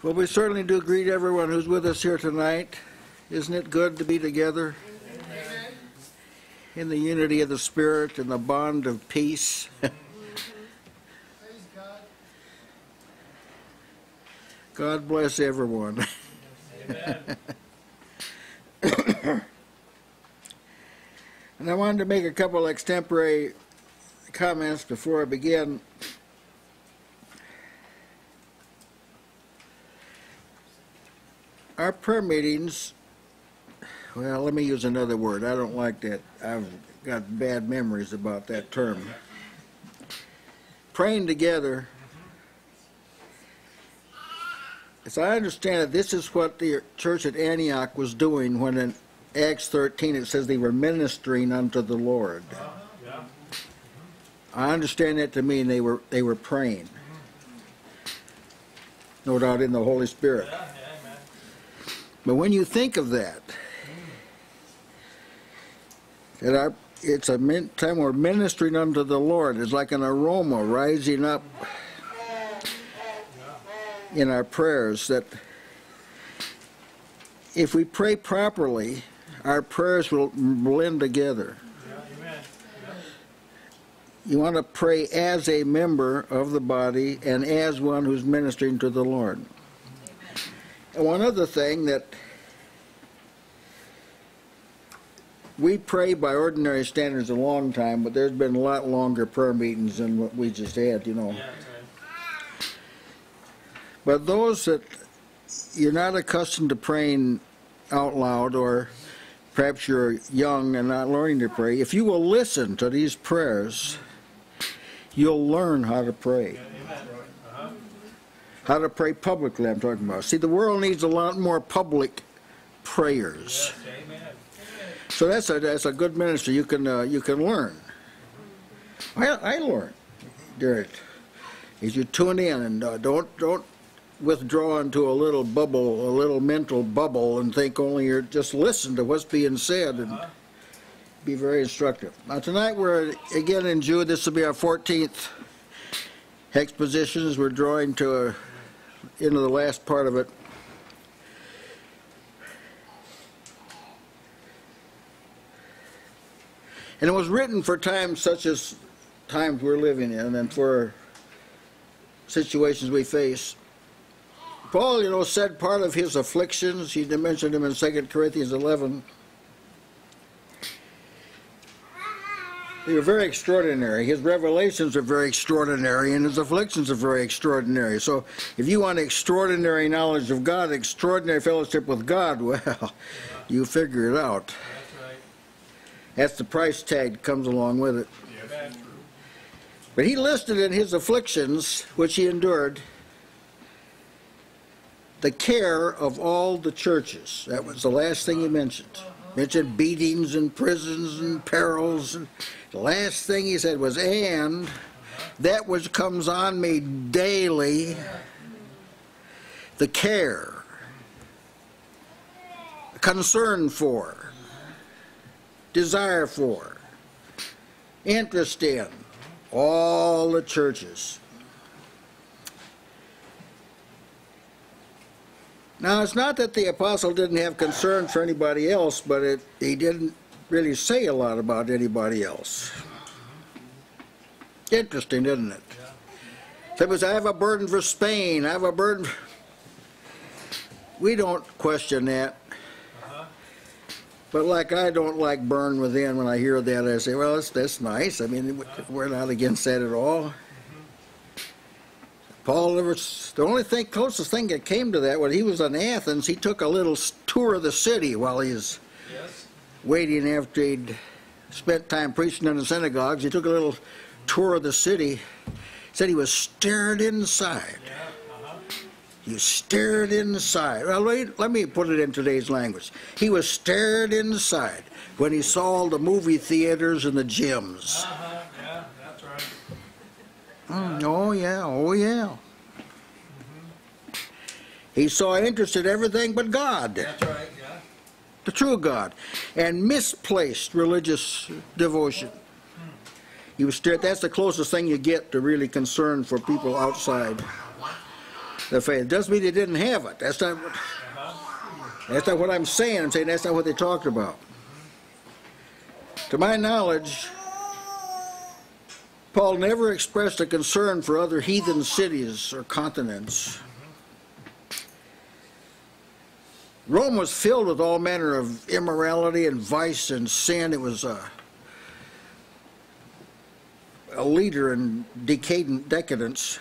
Well, we certainly do greet everyone who's with us here tonight. Isn't it good to be together in the unity of the Spirit and the bond of peace? God bless everyone. and I wanted to make a couple extemporary comments before I begin. Our prayer meetings, well, let me use another word. I don't like that. I've got bad memories about that term. Praying together, as I understand it, this is what the church at Antioch was doing when in Acts 13 it says they were ministering unto the Lord. Uh-huh. I understand that to mean they were they were praying. No doubt in the Holy Spirit. But when you think of that, it's a min, time we're ministering unto the Lord. It's like an aroma rising up in our prayers that if we pray properly, our prayers will blend together. You want to pray as a member of the body and as one who's ministering to the Lord. And one other thing that we pray by ordinary standards a long time, but there's been a lot longer prayer meetings than what we just had, you know. But those that you're not accustomed to praying out loud, or perhaps you're young and not learning to pray, if you will listen to these prayers, you'll learn how to pray. How to pray publicly, I'm talking about. See, the world needs a lot more public prayers. So that's a that's a good ministry. You can uh, you can learn. I I learn, Derek. As you tune in and uh, don't don't withdraw into a little bubble, a little mental bubble, and think only you're just listen to what's being said and be very instructive. Now tonight we're again in Jude. This will be our 14th exposition as we're drawing to a, into the last part of it. And it was written for times such as times we're living in and for situations we face. Paul, you know, said part of his afflictions, he mentioned them in 2 Corinthians 11. They were very extraordinary. His revelations are very extraordinary, and his afflictions are very extraordinary. So, if you want extraordinary knowledge of God, extraordinary fellowship with God, well, you figure it out. That's the price tag that comes along with it. But he listed in his afflictions, which he endured, the care of all the churches. That was the last thing he uh-huh. mentioned. Mentioned beatings and prisons and perils. And the last thing he said was, and that which comes on me daily, the care, concern for, desire for, interest in all the churches. Now, it's not that the apostle didn't have concern for anybody else, but it, he didn't really say a lot about anybody else. Interesting, isn't it? It I have a burden for Spain, I have a burden. We don't question that. But like I don't like burn within when I hear that, I say, well, that's, that's nice. I mean, we're not against that at all. Mm-hmm. Paul never, the only thing, closest thing that came to that, when he was in Athens, he took a little tour of the city while he was Yes. waiting after he'd spent time preaching in the synagogues. He took a little tour of the city. Said he was stirred inside. Yeah. Was stared inside. Well, wait, let me put it in today's language. He was stared inside when he saw all the movie theaters and the gyms. Uh-huh. Yeah. That's right. Mm, oh, yeah, oh, yeah. He saw interest in everything but God, That's right. Yeah. the true God, and misplaced religious devotion. He was stared, that's the closest thing you get to really concern for people outside. The faith. Doesn't mean they didn't have it. That's not what, that's not what I'm saying. I'm saying that's not what they talked about. To my knowledge, Paul never expressed a concern for other heathen cities or continents. Rome was filled with all manner of immorality and vice and sin. It was a, a leader in decadent decadence.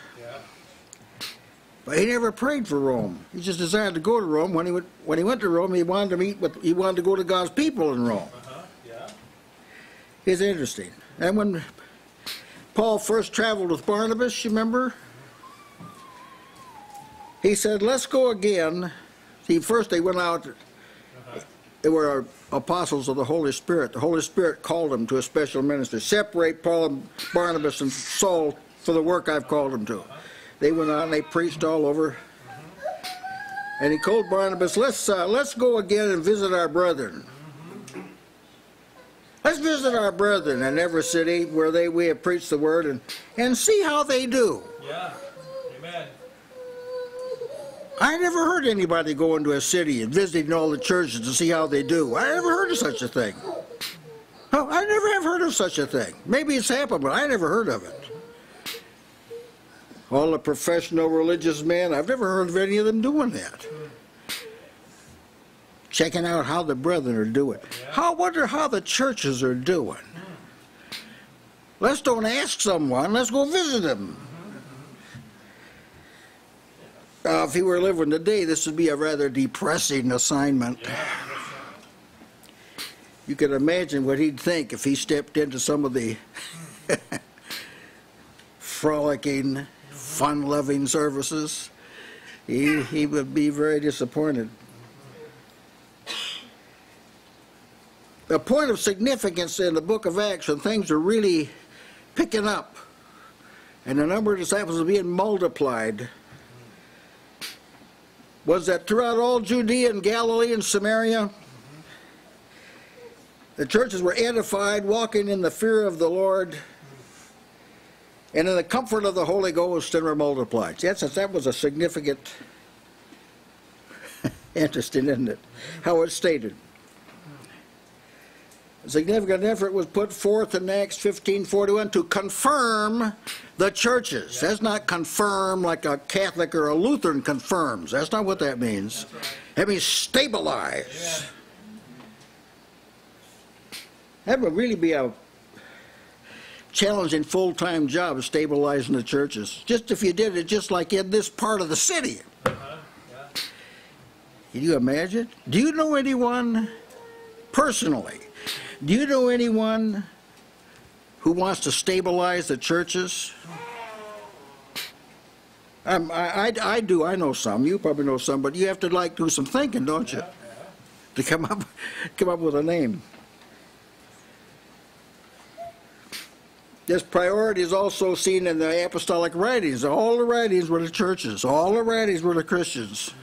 But he never prayed for Rome. He just decided to go to Rome. When he went, when he went to Rome, he wanted to meet with, he wanted to go to God's people in Rome. Uh-huh. Yeah. It's interesting. And when Paul first traveled with Barnabas, you remember? He said, let's go again. See, first they went out, they were apostles of the Holy Spirit. The Holy Spirit called them to a special ministry. Separate Paul and Barnabas and Saul for the work I've called them to. They went out and they preached all over. And he called Barnabas, let's, uh, let's go again and visit our brethren. Let's visit our brethren in every city where they we have preached the word and, and see how they do. Yeah. Amen. I never heard anybody go into a city and visiting all the churches to see how they do. I never heard of such a thing. Oh, I never have heard of such a thing. Maybe it's happened, but I never heard of it. All the professional religious men, I've never heard of any of them doing that. Checking out how the brethren are doing. I wonder how the churches are doing. Let's don't ask someone, let's go visit them. Uh, if he were living today, this would be a rather depressing assignment. You can imagine what he'd think if he stepped into some of the frolicking, fun-loving services. He, he would be very disappointed. A point of significance in the book of Acts when things are really picking up and the number of disciples are being multiplied was that throughout all Judea and Galilee and Samaria, the churches were edified, walking in the fear of the Lord, and in the comfort of the Holy Ghost, and were multiplied. Yes, that was a significant, interesting, isn't it? How it's stated. A significant effort was put forth in Acts 15:41 to confirm the churches. That's not confirm like a Catholic or a Lutheran confirms. That's not what that means. Right. That means stabilize. Yeah. That would really be a challenging full-time job, of stabilizing the churches. Just if you did it just like in this part of the city. Uh-huh. Yeah. Can you imagine? Do you know anyone personally? Do you know anyone who wants to stabilize the churches? Um, I, I, I do. I know some. You probably know some, but you have to like do some thinking, don't you, Yeah. to come up come up with a name. This priority is also seen in the apostolic writings. All the writings were the churches. All the writings were the Christians.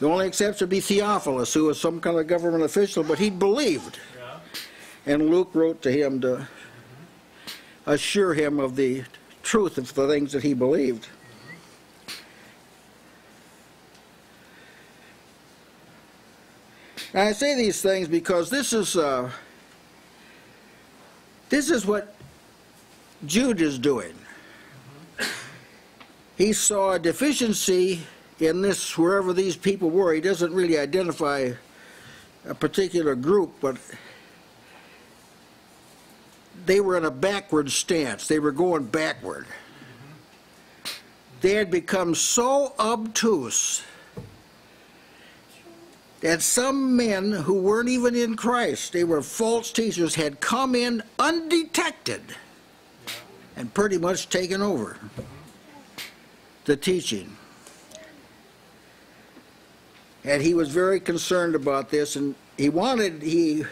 The only exception would be Theophilus, who was some kind of government official, but he believed. And Luke wrote to him to assure him of the truth of the things that he believed. Now, I say these things because this is uh, this is what Jude is doing. He saw a deficiency in this wherever these people were. He doesn't really identify a particular group, but they were in a backward stance. They were going backward. They had become so obtuse that some men who weren't even in Christ, they were false teachers, had come in undetected and pretty much taken over the teaching. And he was very concerned about this, and he wanted he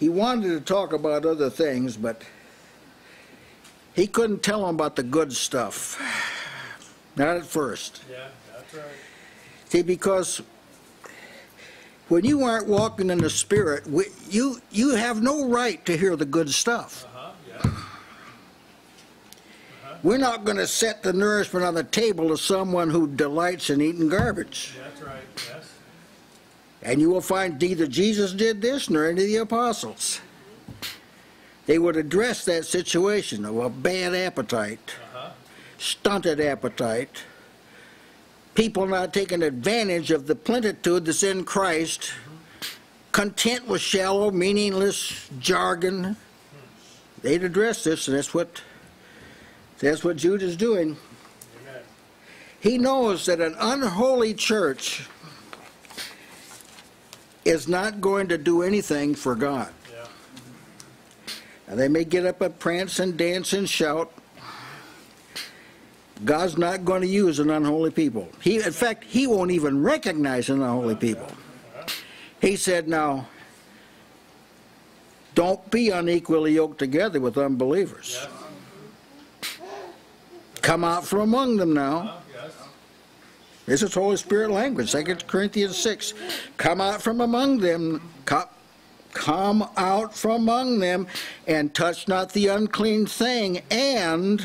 he wanted to talk about other things, but he couldn't tell them about the good stuff. Not at first. Yeah. That's right. See, because when you aren't walking in the Spirit, you you have no right to hear the good stuff. We're not going to set the nourishment on the table of someone who delights in eating garbage. That's right. Yes. And you will find neither Jesus did this nor any of the apostles. They would address that situation of a bad appetite, Uh-huh. stunted appetite, people not taking advantage of the plenitude that's in Christ, content with shallow, meaningless jargon. They'd address this, and that's what that's what Jude is doing. Amen. He knows that an unholy church is not going to do anything for God. Yeah. Now, they may get up and prance and dance and shout. God's not going to use an unholy people. He, in fact, he won't even recognize an unholy people. He said, now, don't be unequally yoked together with unbelievers. Yes. Come out from among them now. This is Holy Spirit language, 2 Corinthians 6. Come out from among them, co- come out from among them, and touch not the unclean thing, and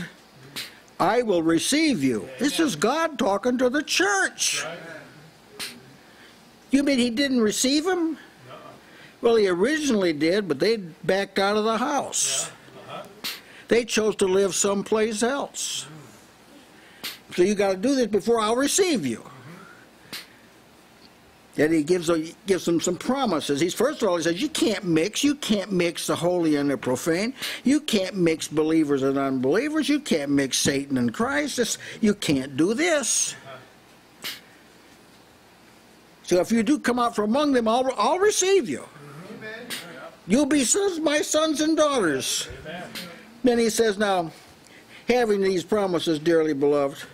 I will receive you. This is God talking to the church. You mean he didn't receive them? Well, he originally did, but they backed out of the house. They chose to live someplace else. So you got to do this before I'll receive you. Then he gives a, gives them some promises. He's first of all he says you can't mix. You can't mix the holy and the profane. You can't mix believers and unbelievers. You can't mix Satan and Christ. This, you can't do this. So if you do come out from among them, I'll, I'll receive you. You'll be sons, my sons and daughters. Amen. Then he says, Now, having these promises, dearly beloved,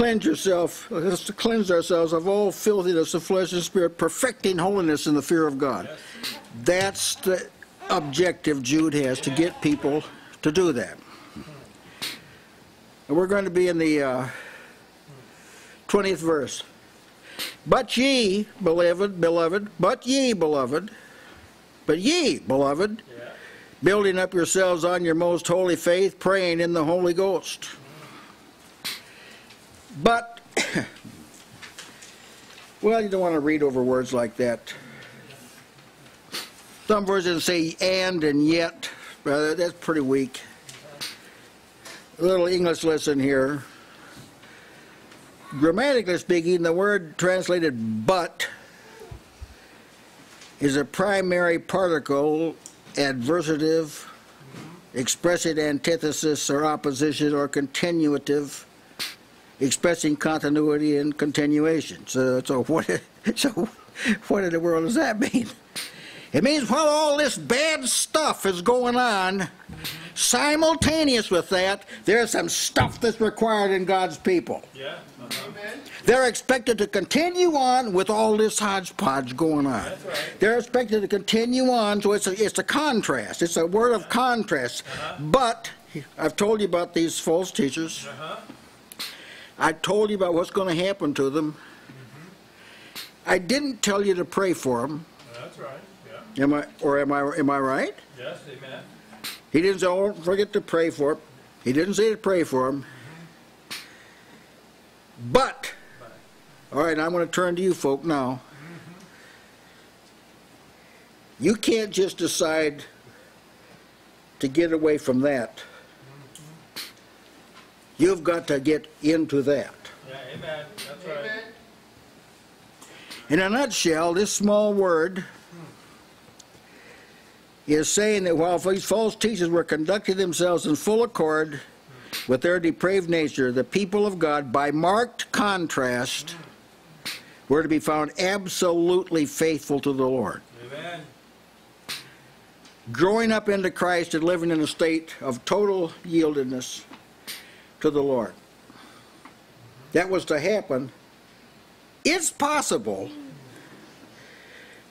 cleanse yourself, let us cleanse ourselves of all filthiness of flesh and spirit, perfecting holiness in the fear of God. That's the objective Jude has to get people to do that. And we're going to be in the uh, 20th verse. But ye, beloved, beloved, but ye, beloved, but ye, beloved, Yeah. building up yourselves on your most holy faith, praying in the Holy Ghost. But, well, you don't want to read over words like that. Some versions say and and yet. Uh, that's pretty weak. A little English lesson here. Grammatically speaking, the word translated but is a primary particle adversative, expressing antithesis or opposition or continuative, expressing continuity and continuation. So, so what? So, what in the world does that mean? It means while all this bad stuff is going on, simultaneous with that, there's some stuff that's required in God's people. Yeah. Uh-huh. They're expected to continue on with all this hodgepodge going on. That's right. They're expected to continue on, so it's a, it's a contrast. It's a word of contrast. But I've told you about these false teachers. Uh-huh. I told you about what's going to happen to them. I didn't tell you to pray for them. That's right. Yeah. Am I, or am I, am I right? Yes. Amen. He didn't say, oh, don't forget to pray for them. He didn't say to pray for them. But, all right, I'm going to turn to you folk now. You can't just decide to get away from that. You've got to get into that. Yeah. Amen. That's right. In a nutshell, this small word is saying that while these false teachers were conducting themselves in full accord with their depraved nature, the people of God, by marked contrast, were to be found absolutely faithful to the Lord. Amen. Growing up into Christ and living in a state of total yieldedness to the Lord. That was to happen. It's possible,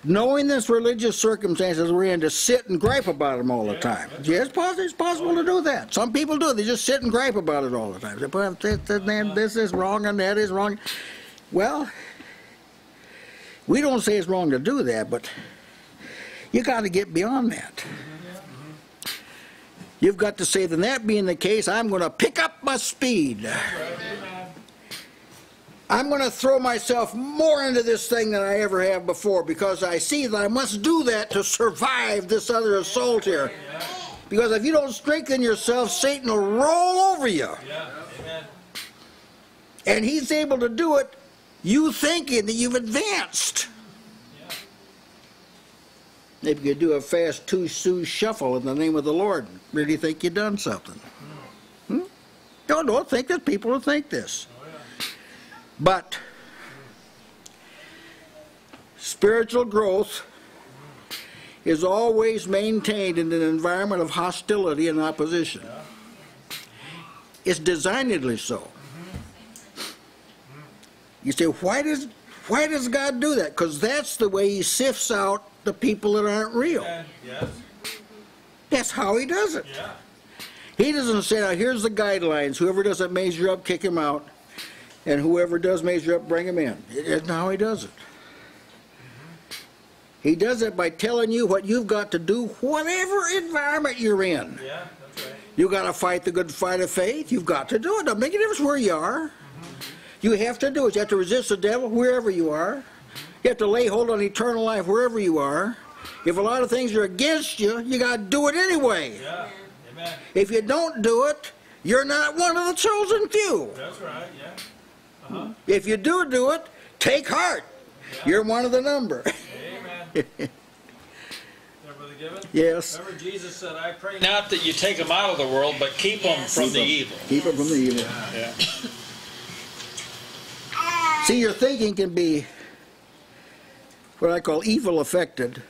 knowing this religious circumstances we're in, to sit and gripe about them all the time. Yeah, it's possible, it's possible to do that. Some people do. They just sit and gripe about it all the time. They say, "Well, this, this, and this is wrong and that is wrong. Well, we don't say it's wrong to do that, but you got to get beyond that. You've got to say, then that being the case, I'm going to pick up my speed. I'm going to throw myself more into this thing than I ever have before because I see that I must do that to survive this other assault here. Because if you don't strengthen yourself, Satan will roll over you. And he's able to do it, you thinking that you've advanced. If you do a fast two sous shuffle in the name of the Lord, really think you've done something. Hmm? Don't, don't think that people will think this. But spiritual growth is always maintained in an environment of hostility and opposition. It's designedly so. You say, why does why does God do that? Because that's the way He sifts out the people that aren't real. Yes. That's how He does it. Yeah. He doesn't say, now here's the guidelines. Whoever doesn't measure up, kick him out. And whoever does measure up, bring him in. That's how he does it. He does it by telling you what you've got to do, whatever environment you're in. Yeah. That's right. You got to fight the good fight of faith. You've got to do it. Doesn't make a difference where you are. Mm-hmm. You have to do it. You have to resist the devil wherever you are. You have to lay hold on eternal life wherever you are. If a lot of things are against you, you got to do it anyway. Yeah. Amen. If you don't do it, you're not one of the chosen few. That's right. Yeah. Uh-huh. If you do do it, take heart. You're one of the number. Amen. Yeah, yes. Remember Jesus said, I pray not that you take them out of the world, but keep them from the evil. Keep them from the evil. Yeah. See, your thinking can be what I call evil affected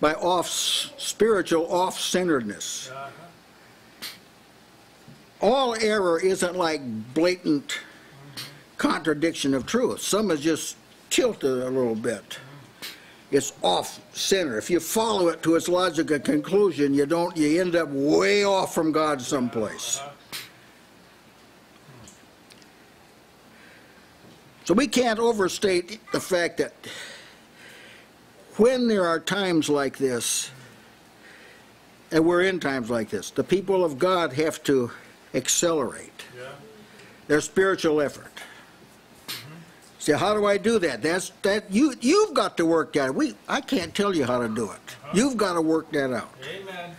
by off spiritual off-centeredness. All error isn't like blatant contradiction of truth. Some is just tilted a little bit. It's off center. If you follow it to its logical conclusion, you don't. You end up way off from God someplace. So we can't overstate the fact that when there are times like this, and we're in times like this, the people of God have to accelerate Yeah. their spiritual effort. See, how do I do that? That's that you you've got to work that. We I can't tell you how to do it. Uh-huh. You've got to work that out. Amen.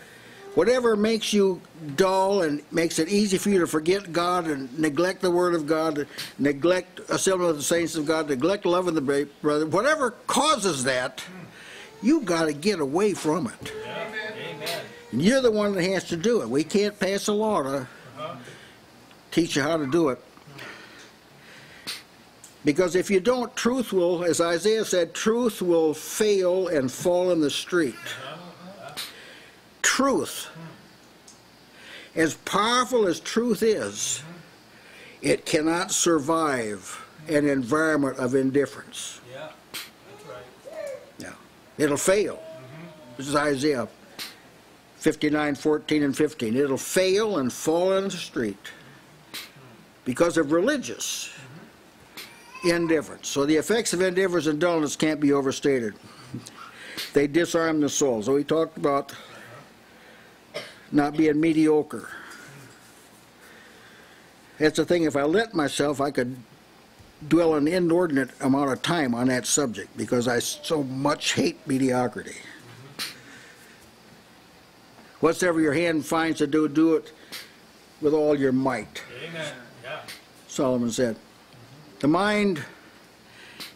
Whatever makes you dull and makes it easy for you to forget God and neglect the Word of God, neglect assembling of the saints of God, neglect loving the brother, whatever causes that, you've got to get away from it. Amen. And you're the one that has to do it. We can't pass a law to teach you how to do it. Because if you don't, truth will, as Isaiah said, truth will fail and fall in the street. Truth, as powerful as truth is, it cannot survive an environment of indifference. Yeah. That's right. Yeah. It'll fail. Mm-hmm. This is Isaiah 59, 14, and 15. It'll fail and fall in the street because of religious mm-hmm. indifference. So the effects of indifference and dullness can't be overstated. They disarm the soul. So we talked about not being mediocre. That's the thing, if I let myself, I could dwell an inordinate amount of time on that subject because I so much hate mediocrity. Whatsoever your hand finds to do, do it with all your might, Amen. Yeah. Solomon said. The mind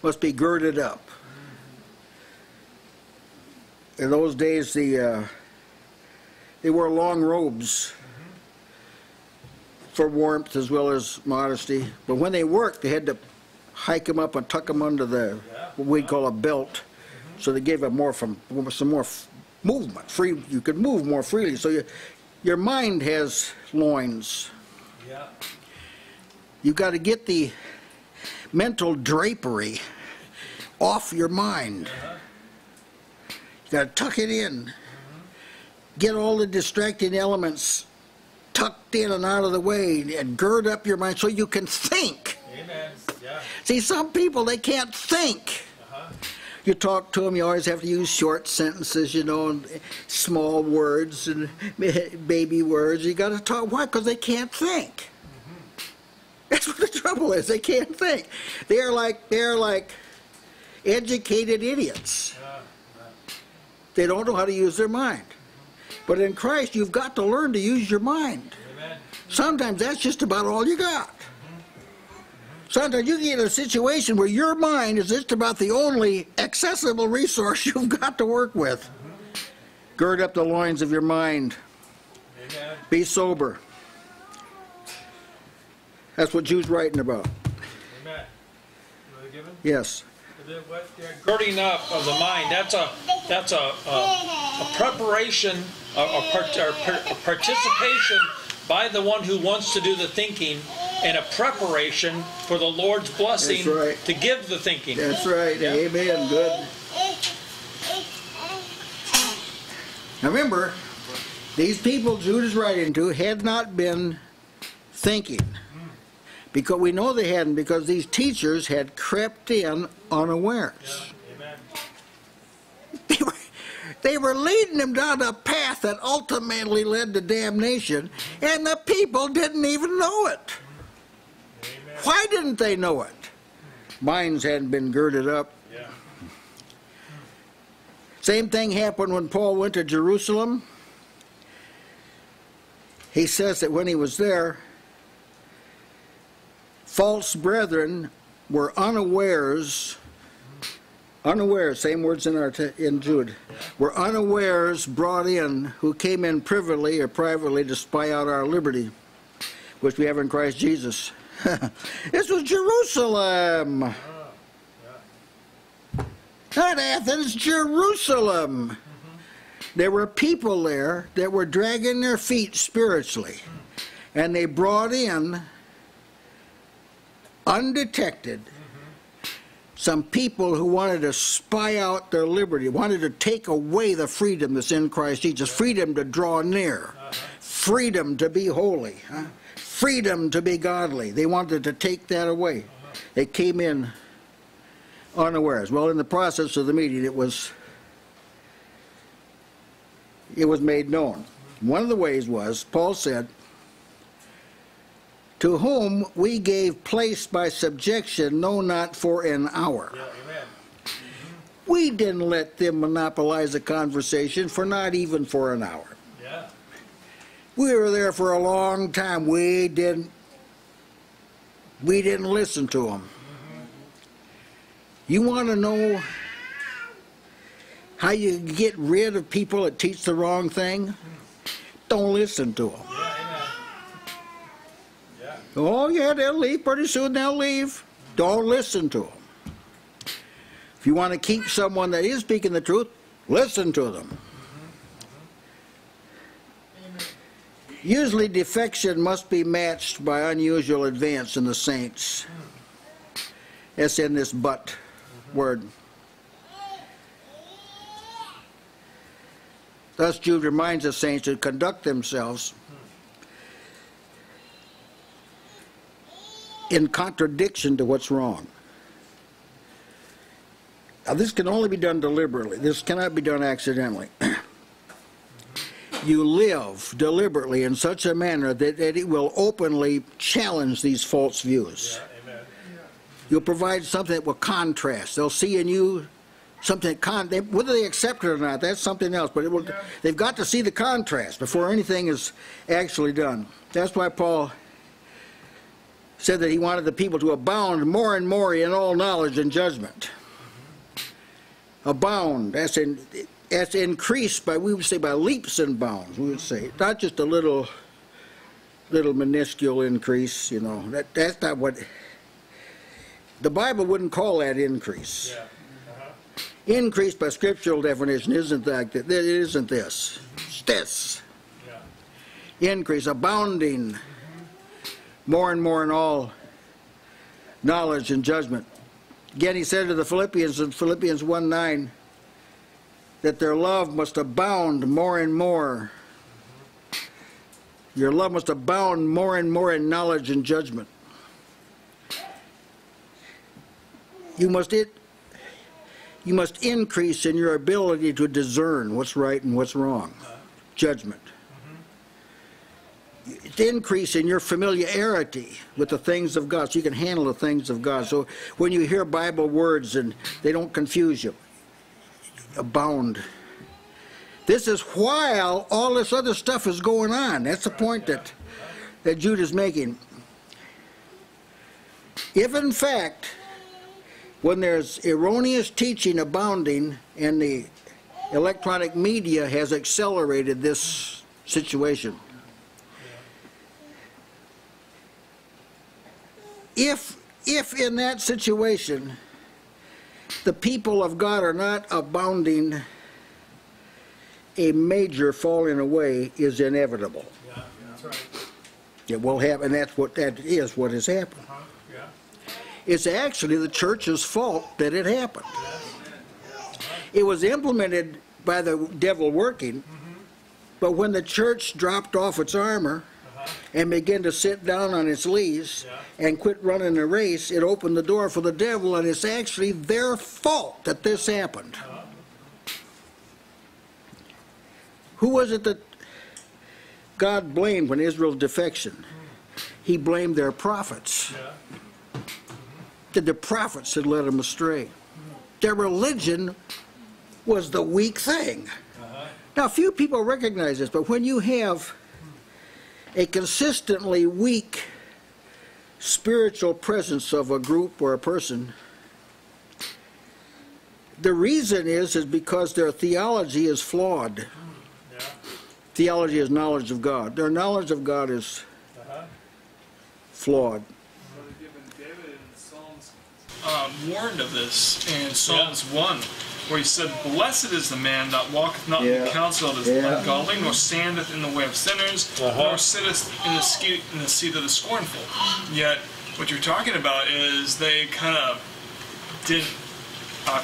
must be girded up. In those days, the uh, they wore long robes for warmth as well as modesty. But when they worked, they had to hike them up and tuck them under the what we call a belt, so they gave them more from some more f- movement. Free, you could move more freely. So you, your mind has loins. Yeah. You've got to get the mental drapery off your mind. Uh-huh. You got to tuck it in. Get all the distracting elements tucked in and out of the way and gird up your mind so you can think. Amen. Yeah. See, some people, they can't think. Uh-huh. you talk to them, you always have to use short sentences, you know, and small words and baby words. You got to talk. Why? Because they can't think. That's what the trouble is. They can't think. They're like they're like educated idiots. They don't know how to use their mind. But in Christ, you've got to learn to use your mind. Sometimes that's just about all you got. Sometimes you get in a situation where your mind is just about the only accessible resource you've got to work with. Gird up the loins of your mind. Amen. Be sober. That's what Jude's writing about. Amen. Yes. Girding up of the mind, that's a, that's a, a, a preparation, part- or par- participation by the one who wants to do the thinking and a preparation for the Lord's blessing right. to give the thinking. That's right. Yeah. Amen. Good. Now remember, these people Jude is writing to had not been thinking. Because we know they hadn't, because these teachers had crept in unawares. Amen. They were, they were leading them down a path that ultimately led to damnation, and the people didn't even know it. Amen. Why didn't they know it? Minds hadn't been girded up. Yeah. Same thing happened when Paul went to Jerusalem. He says that when he was there, false brethren were unawares, unawares, same words in our in Jude, were unawares brought in who came in privily or privately to spy out our liberty, which we have in Christ Jesus. this was Jerusalem. Not Athens, Jerusalem. There were people there that were dragging their feet spiritually. And they brought in, undetected, some people who wanted to spy out their liberty, wanted to take away the freedom that's in Christ Jesus, freedom to draw near, freedom to be holy, freedom to be godly. They wanted to take that away. They came in unawares. Well, in the process of the meeting, it was it was made known. One of the ways was Paul said, "To whom we gave place by subjection, no, not for an hour." Yeah. We didn't let them monopolize the conversation for not even for an hour. Yeah. We were there for a long time. We didn't. We didn't listen to them. Mm-hmm. You want to know how you get rid of people that teach the wrong thing? Hmm. Don't listen to them. Yeah. Oh yeah, they'll leave pretty soon. They'll leave. Don't listen to them. If you want to keep someone that is speaking the truth, listen to them. Usually, defection must be matched by unusual advance in the saints. That's in this but word. Thus, Jude reminds the saints to conduct themselves in contradiction to what's wrong. Now, this can only be done deliberately. This cannot be done accidentally. you live deliberately in such a manner that, that it will openly challenge these false views. Yeah. You'll provide something that will contrast. They'll see in you something that con- they, whether they accept it or not, that's something else. But it will, they've got to see the contrast before anything is actually done. That's why Paul said that he wanted the people to abound more and more in all knowledge and judgment. Abound. That's in. That's increased by we would say by leaps and bounds. We would say not just a little, little minuscule increase. You know that that's not what. The Bible wouldn't call that increase. Yeah. Uh-huh. Increase by scriptural definition isn't that. It isn't this. It's this. Yeah. Increase, abounding, more and more in all knowledge and judgment. Again, he said to the Philippians in Philippians 1 9 that their love must abound more and more. Your love must abound more and more in knowledge and judgment. You must it You must increase in your ability to discern what's right and what's wrong. Judgment. To increase in your familiarity with the things of God, so you can handle the things of God. So when you hear Bible words and they don't confuse you, abound. This is while all this other stuff is going on. That's the point that, that Jude is making. If in fact, when there's erroneous teaching abounding and the electronic media has accelerated this situation, if if in that situation the people of God are not abounding, a major falling away is inevitable. Yeah, that's right. It will happen, that's what that is what has happened. Uh-huh, yeah. It's actually the church's fault that it happened. It was implemented by the devil working, but when the church dropped off its armor and began to sit down on its knees and quit running the race, it opened the door for the devil, and it's actually their fault that this happened. Who was it that God blamed when Israel's defection? He blamed their prophets Yeah. that the prophets had led them astray. Their religion was the weak thing. Uh-huh. Now, few people recognize this, but when you have a consistently weak spiritual presence of a group or a person, the reason is is because their theology is flawed. Yeah. Theology is knowledge of God. Their knowledge of God is Uh-huh. flawed. Um, warned of this in Psalms 1, where he said, Blessed is the man that walketh not in the counsel of the Yeah. ungodly, nor standeth in the way of sinners, Uh-huh. nor sitteth in the, ske- in the seat of the scornful. Yet, what you're talking about is they kind of didn't, uh,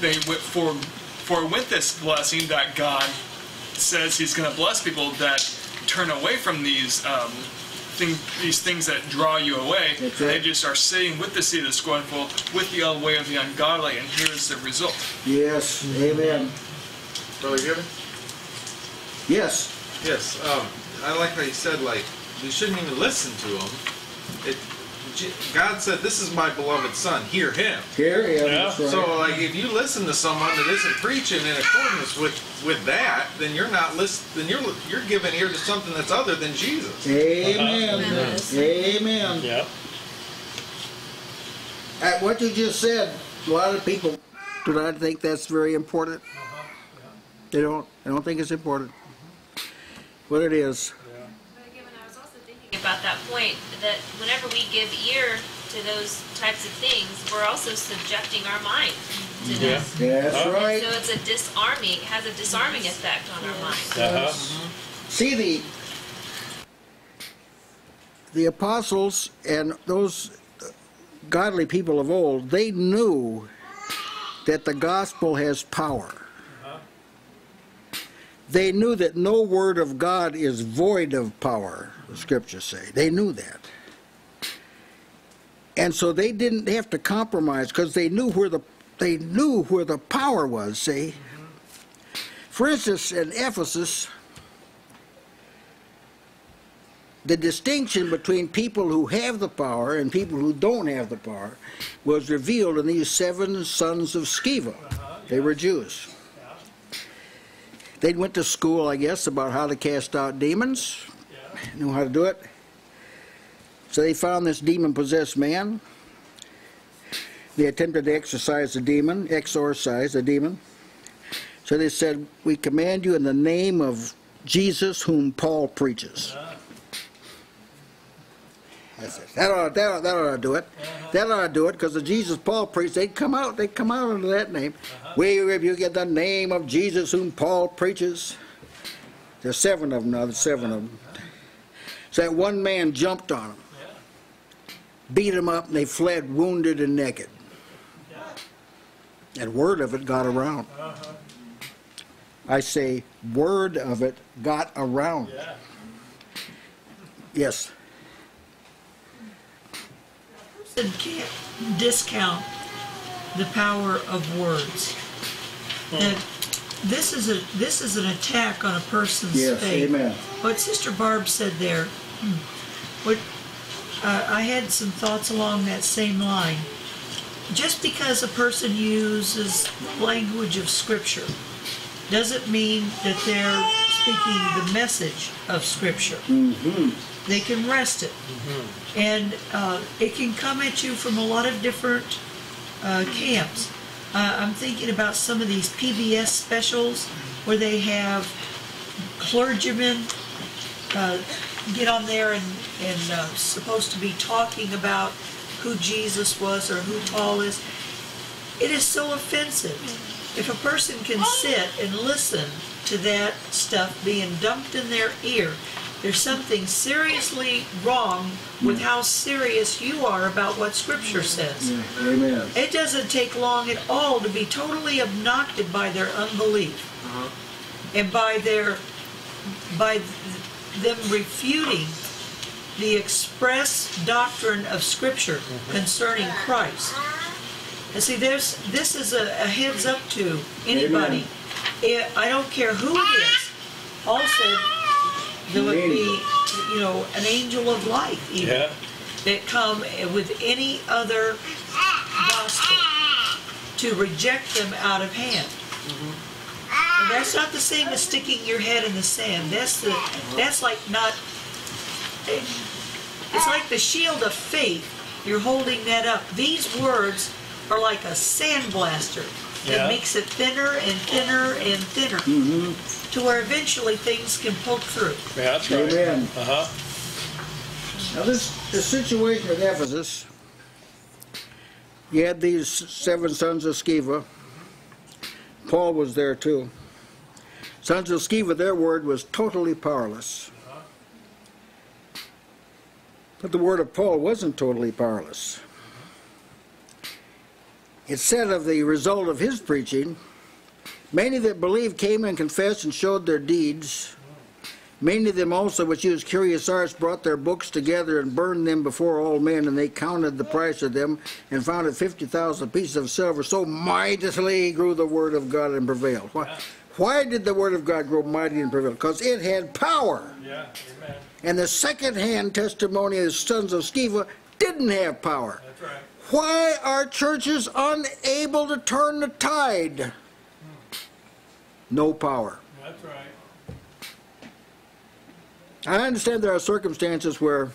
they went for, for with this blessing that God says he's going to bless people that turn away from these um, thing, these things that draw you away. That's They right. just are sitting with the seat of the scornful, with the old way of the ungodly, and here is the result. Yes, amen. Brother Given? Yes, Yes. Um, I like how you said like we shouldn't even listen to them. It, J- God said, "This is my beloved son. Hear him." here, yeah, Yeah. right. So like if you listen to someone that isn't preaching in accordance with with that, then you're not listen. Then you're you're giving ear to something that's other than Jesus. Amen. Amen. Yeah. Uh, what you just said, a lot of people do not think that's very important. They don't. They don't think it's important. But it is. But again, I was also thinking about that point that whenever we give ear to those types of things, we're also subjecting our mind to Yeah. this. That's Huh? right. So it's a disarming, has a disarming effect on our mind. Uh-huh. See the the apostles and those godly people of old. They knew that the gospel has power. They knew that no word of God is void of power, the scriptures say. They knew that. And so they didn't have to compromise because they knew where the they knew where the power was, see? For instance, in Ephesus, the distinction between people who have the power and people who don't have the power was revealed in these seven sons of Sceva. They were Jews. They went to school, I guess, about how to cast out demons, knew how to do it. So they found this demon possessed man. They attempted to exorcise the demon, exorcise the demon. So they said, We command you in the name of Jesus, whom Paul preaches. That's it. That ought, that, ought, that ought to do it. Uh-huh. That ought to do it because the Jesus Paul preached, they'd come out, they'd come out under that name. Uh-huh. We rebuke in the name of Jesus whom Paul preaches. There's seven of them now, there's seven of them. So that one man jumped on them, beat them up, and they fled wounded and naked. And word of it got around. Uh-huh. I say, word of it got around. Yeah. Yes. Can't discount the power of words. That this is a this is an attack on a person's Yes, faith. amen. What Sister Barb said there, hmm, what uh, I had some thoughts along that same line. Just because a person uses language of Scripture doesn't mean that they're speaking the message of Scripture. They can rest it, and uh, it can come at you from a lot of different uh, camps. Uh, I'm thinking about some of these PBS specials where they have clergymen uh, get on there and, and uh, supposed to be talking about who Jesus was or who Paul is. It is so offensive. If a person can sit and listen to that stuff being dumped in their ear, there's something seriously wrong with how serious you are about what Scripture says. Amen. It doesn't take long at all to be totally obnoxious by their unbelief uh-huh. and by their by th- them refuting the express doctrine of Scripture mm-hmm. concerning Christ. And see, there's this is a, a heads up to anybody. I I don't care who it is. Also, there would be, you know, an angel of light even Yeah. that come with any other gospel to reject them out of hand. And that's not the same as sticking your head in the sand. That's the that's like not it's like the shield of faith. You're holding that up. These words are like a sandblaster that Yeah. makes it thinner and thinner and thinner to where eventually things can poke through. Yeah, that's right. Amen. Uh-huh. Now this, the situation at Ephesus, you had these seven sons of Sceva. Paul was there too. Sons of Sceva, their word was totally powerless. But the word of Paul wasn't totally powerless. It said of the result of his preaching, many that believed came and confessed and showed their deeds. Many of them also, which used curious arts, brought their books together and burned them before all men, and they counted the price of them, and found it fifty thousand pieces of silver. So mightily grew the word of God and prevailed. Why, why did the word of God grow mighty and prevail? Because it had power. Yeah, amen. And the second-hand testimony of the sons of Sceva didn't have power. Why are churches unable to turn the tide? No power. That's right. I understand there are circumstances where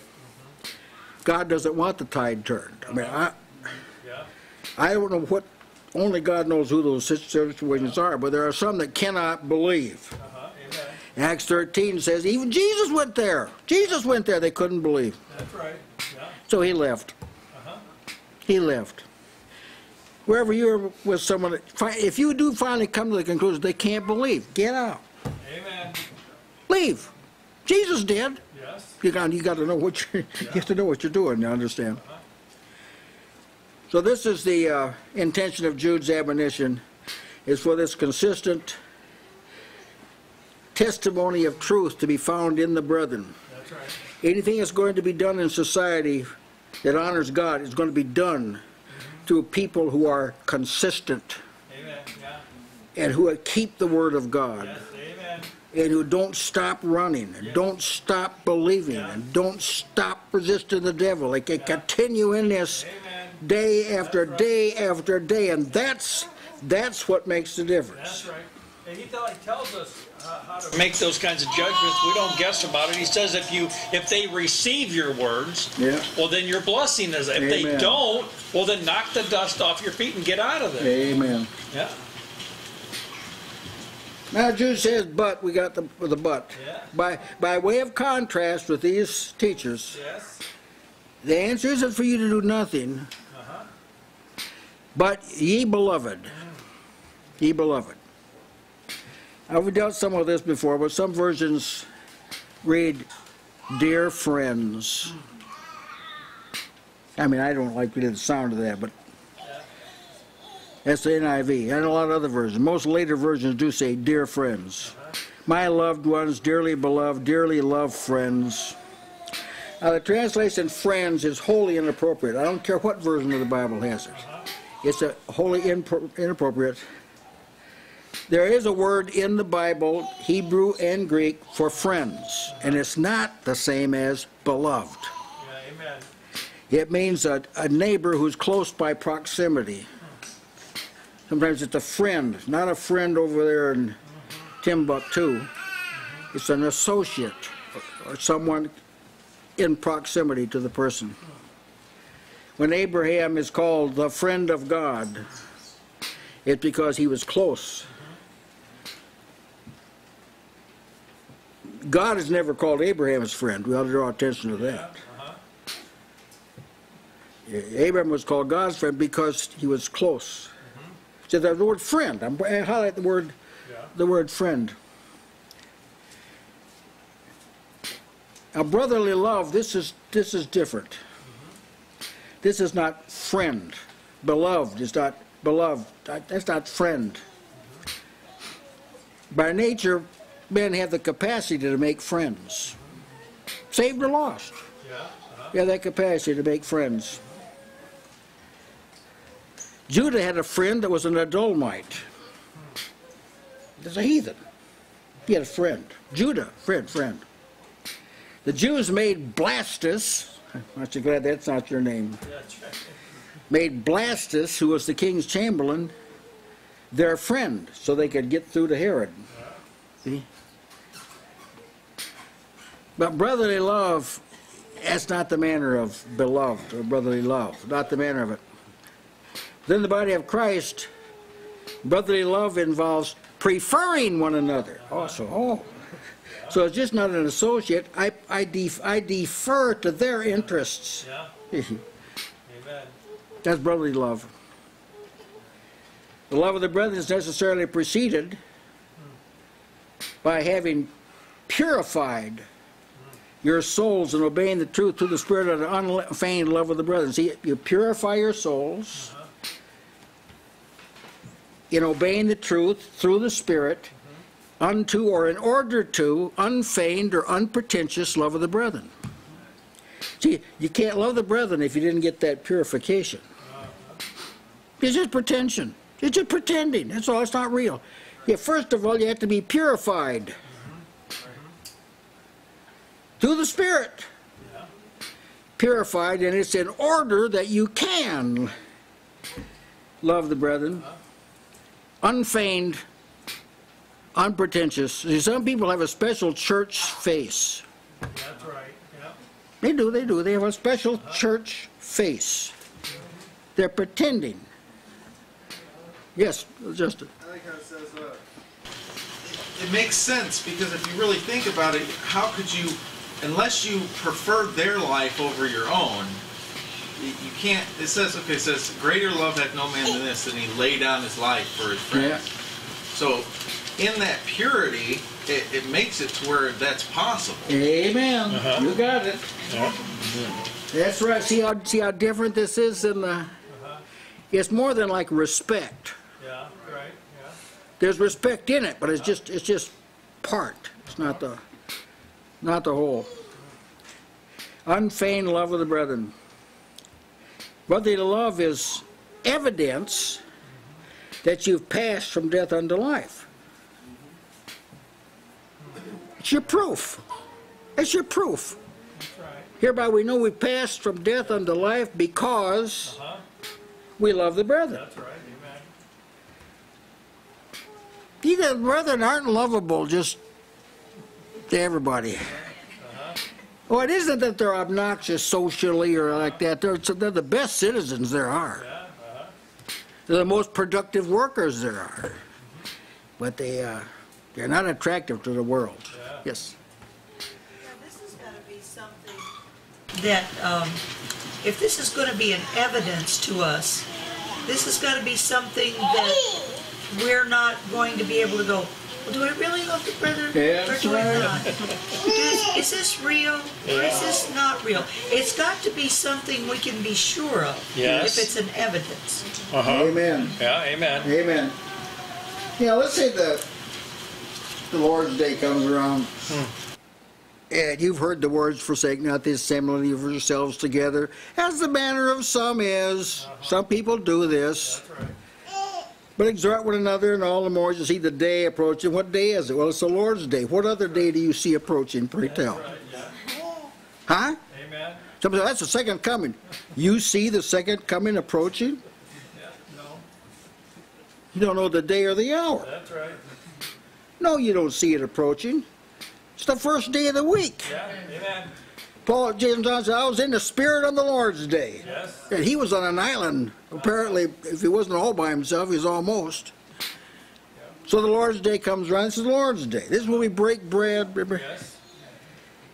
God doesn't want the tide turned. I mean, I, Yeah. I don't know what, only God knows who those situations are, but there are some that cannot believe. Uh-huh. Acts 13 says even Jesus went there. Jesus went there. They couldn't believe. That's right. Yeah. So he left. Uh-huh. He left. Wherever you're with someone, if you do finally come to the conclusion they can't believe, get out. Amen. Leave. Jesus did. Yes. You got, you got to know what you, you have to know what you're doing, you understand? So this is the uh, intention of Jude's admonition, is for this consistent testimony of truth to be found in the brethren. That's right. Anything that's going to be done in society that honors God is going to be done through people who are consistent Amen. Yeah. and who keep the word of God. Yes. Amen. and who don't stop running and don't stop believing and don't stop resisting the devil. They can continue in this Amen. day after right. day after day, and that's that's what makes the difference. That's right. And he tell, he tells us make those kinds of judgments. We don't guess about it. He says if you if they receive your words, Yeah. well then your blessing is. If they don't, well then knock the dust off your feet and get out of there. Amen. Yeah. Now Jude says, but we got the the but. Yeah. By by way of contrast with these teachers, Yes. the answer isn't for you to do nothing, Uh-huh. but ye beloved, ye beloved. We've dealt some of this before, but some versions read, dear friends. I mean, I don't like the sound of that, but that's the NIV, and a lot of other versions. Most later versions do say, dear friends. My loved ones, dearly beloved, dearly loved friends. Now, the translation friends is wholly inappropriate. I don't care what version of the Bible has it. It's a wholly inappropriate. There is a word in the Bible, Hebrew and Greek, for friends, and it's not the same as beloved. Yeah, amen. It means a, a neighbor who's close by proximity. Sometimes it's a friend, not a friend over there in Timbuktu. It's an associate or, or someone in proximity to the person. When Abraham is called the friend of God, it's because he was close. God has never called Abraham his friend. We ought to draw attention to that. Abraham was called God's friend because he was close. Mm-hmm. So the word friend, I'm, I highlight the word, the word friend. Now, brotherly love, this is this is different. Mm-hmm. This is not friend. Beloved is not beloved. That's not friend. Mm-hmm. By nature, men have the capacity to make friends, saved or lost. You have that capacity to make friends. Judah had a friend that was an Adullamite. There's a heathen. He had a friend. Judah, friend, friend. The Jews made Blastus, aren't you glad that's not your name? Made Blastus, who was the king's chamberlain, their friend, so they could get through to Herod. See? But brotherly love, that's not the manner of beloved or brotherly love, not the manner of it. Then the body of Christ, brotherly love involves preferring one another also. Oh. So it's just not an associate. I, I, def, I defer to their interests. Yeah, amen. That's brotherly love. The love of the brethren is necessarily preceded hmm. by having purified your souls and obeying the truth through the spirit of the unfeigned love of the brethren. See, you purify your souls in obeying the truth through the spirit unto or in order to unfeigned or unpretentious love of the brethren. See, you can't love the brethren if you didn't get that purification. It's just pretension. It's just pretending. That's all. It's not real. Yeah, first of all, you have to be purified through the Spirit. Purified, and it's in order that you can love the brethren, unfeigned, unpretentious. See, some people have a special church face. That's right, yeah. They do, they do. They have a special church face. They're pretending. Yes, Justin. I like how it says, uh, it, it makes sense because if you really think about it, how could you, unless you prefer their life over your own, you, you can't. It says, okay, it says, greater love hath no man than this, than he lay down his life for his friends. Yeah. So, in that purity, it, it makes it to where that's possible. Amen. Uh-huh. You got it. Yeah. That's right. See how see how different this is than the. It's more than like respect. Yeah, right, yeah. There's respect in it, but it's just it's just part. It's not the not the whole. Unfeigned love of the brethren. Brotherly love is evidence that you've passed from death unto life. It's your proof. It's your proof. That's right. Hereby we know we've passed from death unto life because Uh-huh, we love the brethren. that's right, amen. You the brethren aren't lovable just to everybody. Well, it isn't that they're obnoxious socially or like that. They're, they're the best citizens there are. Yeah. They're the most productive workers there are. But they, uh, they're not attractive to the world. Yeah. Yes. This has got to be something that, um, if this is going to be an evidence to us, this has got to be something that we're not going to be able to go, do I really love the brother? Yeah, or that's do I not? Does, is this real or is this not real? It's got to be something we can be sure of. Yes. If it's an evidence. Uh-huh. Amen. Yeah, amen. Amen. Yeah, let's say the the Lord's Day comes around. And you've heard the words, forsake not the assembly of yourselves together, as the manner of some is. Some people do this. That's right. But exhort one another, and all the more as you see the day approaching. What day is it? Well, it's the Lord's day. What other day do you see approaching, pray tell? Right. Huh? Amen. Somebody said, that's the second coming. You see the second coming approaching? Yeah, no, You don't know the day or the hour. that's right. No, you don't see it approaching. It's the first day of the week. Yeah, amen. Paul James John said, I was in the spirit on the Lord's day. Yes. And he was on an island. Apparently, if he wasn't all by himself, he was almost. So the Lord's day comes around. This is the Lord's day. This is when we break bread. Yes.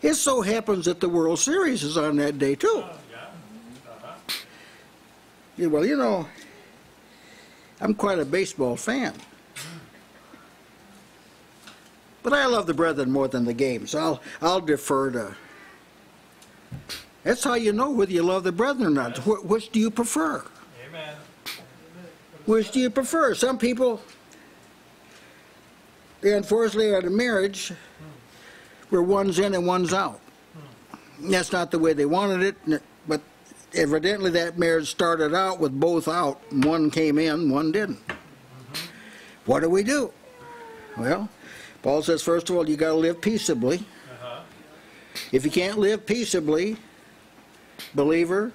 It so happens that the World Series is on that day too. Oh, yeah. Uh-huh. Yeah, well, you know, I'm quite a baseball fan. But I love the brethren more than the game, so I'll, I'll defer to. That's how you know whether you love the brethren or not. Wh- Which do you prefer? Amen. Which do you prefer? Some people, they unfortunately are in a marriage where one's in and one's out. That's not the way they wanted it, but evidently that marriage started out with both out. One came in, one didn't. What do we do? Well, Paul says, first of all, you got to live peaceably. If you can't live peaceably, believer,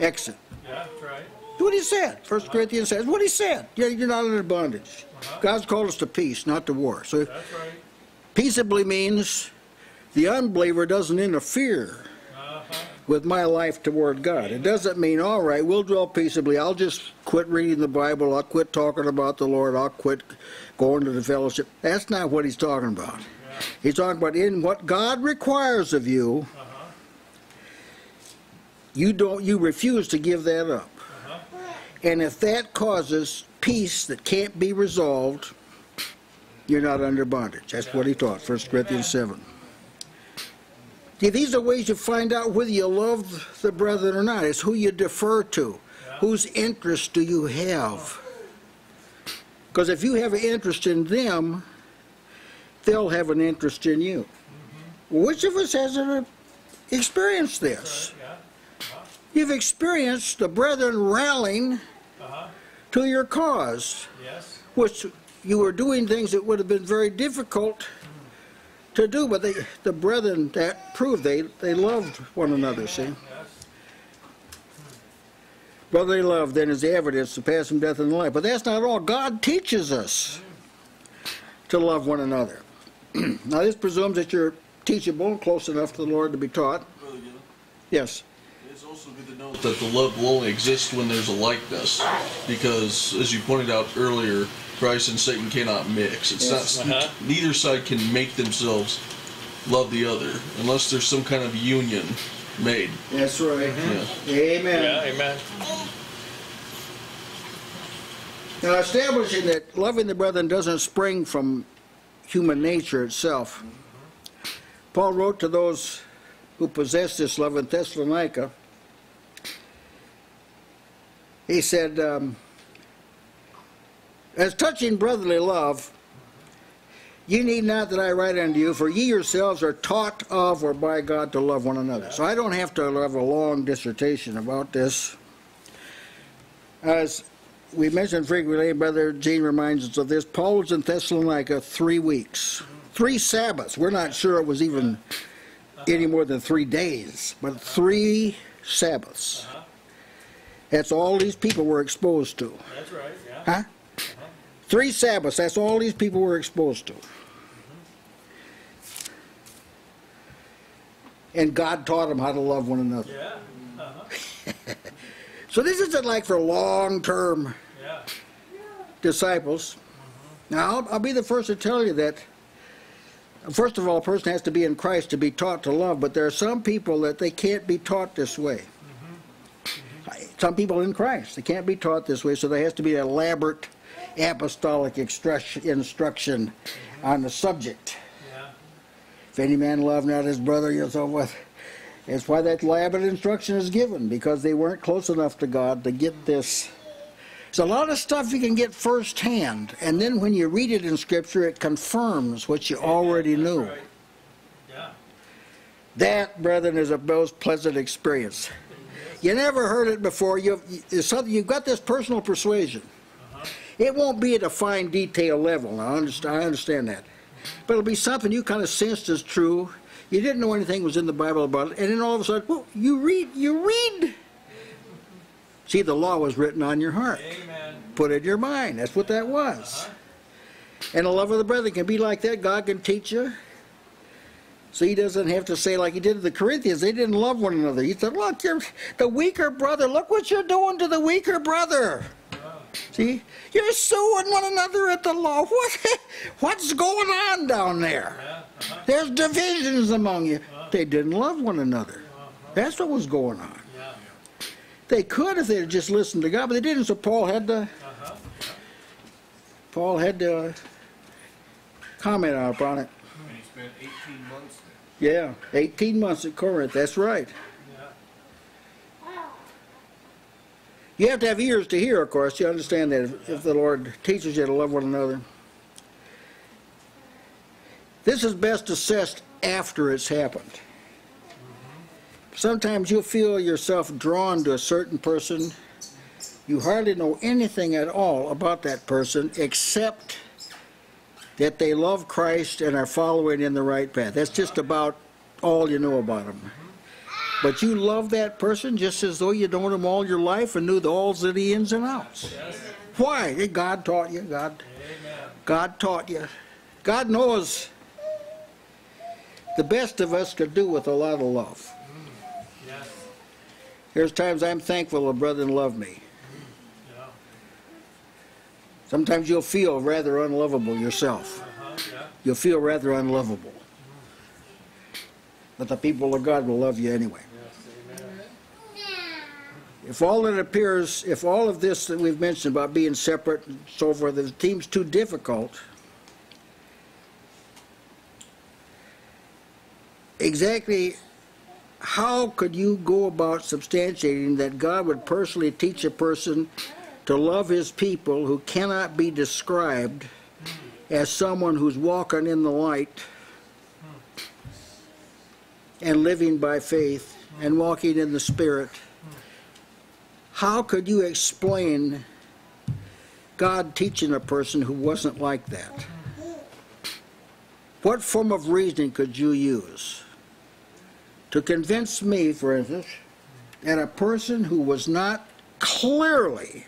exit. Yeah, that's right. That's what he said. First Corinthians says what he said. You're, you're not under bondage. God's called us to peace, not to war. So That's right. peaceably means the unbeliever doesn't interfere Uh-huh. with my life toward God. It doesn't mean, all right, we'll dwell peaceably. I'll just quit reading the Bible. I'll quit talking about the Lord. I'll quit going to the fellowship. That's not what he's talking about. He's talking about in what God requires of you, Uh-huh. you don't you refuse to give that up. And if that causes peace that can't be resolved, you're not under bondage. That's what he taught, 1 Corinthians 7. See, these are ways you find out whether you love the brethren or not. It's who you defer to. Whose interest do you have? Because if you have an interest in them, they'll have an interest in you. Which of us hasn't experienced this? Yeah. You've experienced the brethren rallying Uh-huh. to your cause, Yes. which you were doing things that would have been very difficult to do, but they, the brethren that proved they, they loved one another, see? Yes. Brotherly love then is the evidence of passing death in life. But that's not all. God teaches us to love one another. now this presumes that you're teachable close enough to the Lord to be taught. Brother Gil, Yes. It's also good to know that the love will only exist when there's a likeness, because as you pointed out earlier, Christ and Satan cannot mix. It's Yes. not Uh-huh. neither side can make themselves love the other unless there's some kind of union made. That's right. Yeah. Amen. Yeah, amen. Now, establishing that loving the brethren doesn't spring from human nature itself, Paul wrote to those who possessed this love in Thessalonica. He said, um, As touching brotherly love, you need not that I write unto you, for ye yourselves are taught of or by God to love one another. So I don't have to have a long dissertation about this. As we mentioned frequently, Brother Gene reminds us of this. Paul was in Thessalonica three weeks, three Sabbaths. We're not sure it was even any more than three days, but three Sabbaths. That's all these people were exposed to. That's right, yeah. Huh? Three Sabbaths, that's all these people were exposed to. And God taught them how to love one another. Yeah. Uh-huh. So this isn't like for long-term Yeah. disciples. Now, I'll, I'll be the first to tell you that, first of all, a person has to be in Christ to be taught to love, but there are some people that they can't be taught this way. Mm-hmm. Some people in Christ, they can't be taught this way, so there has to be elaborate apostolic instruction on the subject. Yeah. If any man love not his brother, and so forth. That's why that elaborate instruction is given, because they weren't close enough to God to get this. There's a lot of stuff you can get firsthand, and then when you read it in Scripture, it confirms what you already knew. Right. Yeah. That, brethren, is a most pleasant experience. You never heard it before. You've, something, you've got this personal persuasion. Uh-huh. It won't be at a fine detail level. I understand, I understand that. But it'll be something you kind of sensed as true. You didn't know anything was in the Bible about it. And then all of a sudden, well, you read, you read. See, the law was written on your heart. Amen. Put it in your mind. That's what that was. Uh-huh. And the love of the brethren can be like that. God can teach you. So he doesn't have to say like he did to the Corinthians. They didn't love one another. He said, look, you're the weaker brother. Look what you're doing to the weaker brother. Uh-huh. See? You're suing one another at the law. What, what's going on down there? There's divisions among you. They didn't love one another. That's what was going on. They could if they had just listened to God, but they didn't. So Paul had to. Paul had to comment upon it. And he spent 18 months there. Yeah, 18 months at Corinth. That's right. You have to have ears to hear, of course. You understand that if, if the Lord teaches you to love one another. This is best assessed after it's happened. Sometimes you'll feel yourself drawn to a certain person. You hardly know anything at all about that person except that they love Christ and are following in the right path. That's just about all you know about them. But you love that person just as though you'd known him all your life and knew the alls of the ins and outs. Why? God taught you. God, God taught you. God knows the best of us could do with a lot of love. There's times I'm thankful a brother love me. Sometimes you'll feel rather unlovable yourself. You'll feel rather unlovable. But the people of God will love you anyway. If all that appears, if all of this that we've mentioned about being separate and so forth, it seems too difficult, exactly how could you go about substantiating that God would personally teach a person to love his people who cannot be described as someone who's walking in the light and living by faith and walking in the Spirit? How could you explain God teaching a person who wasn't like that? What form of reasoning could you use to convince me, for instance, that a person who was not clearly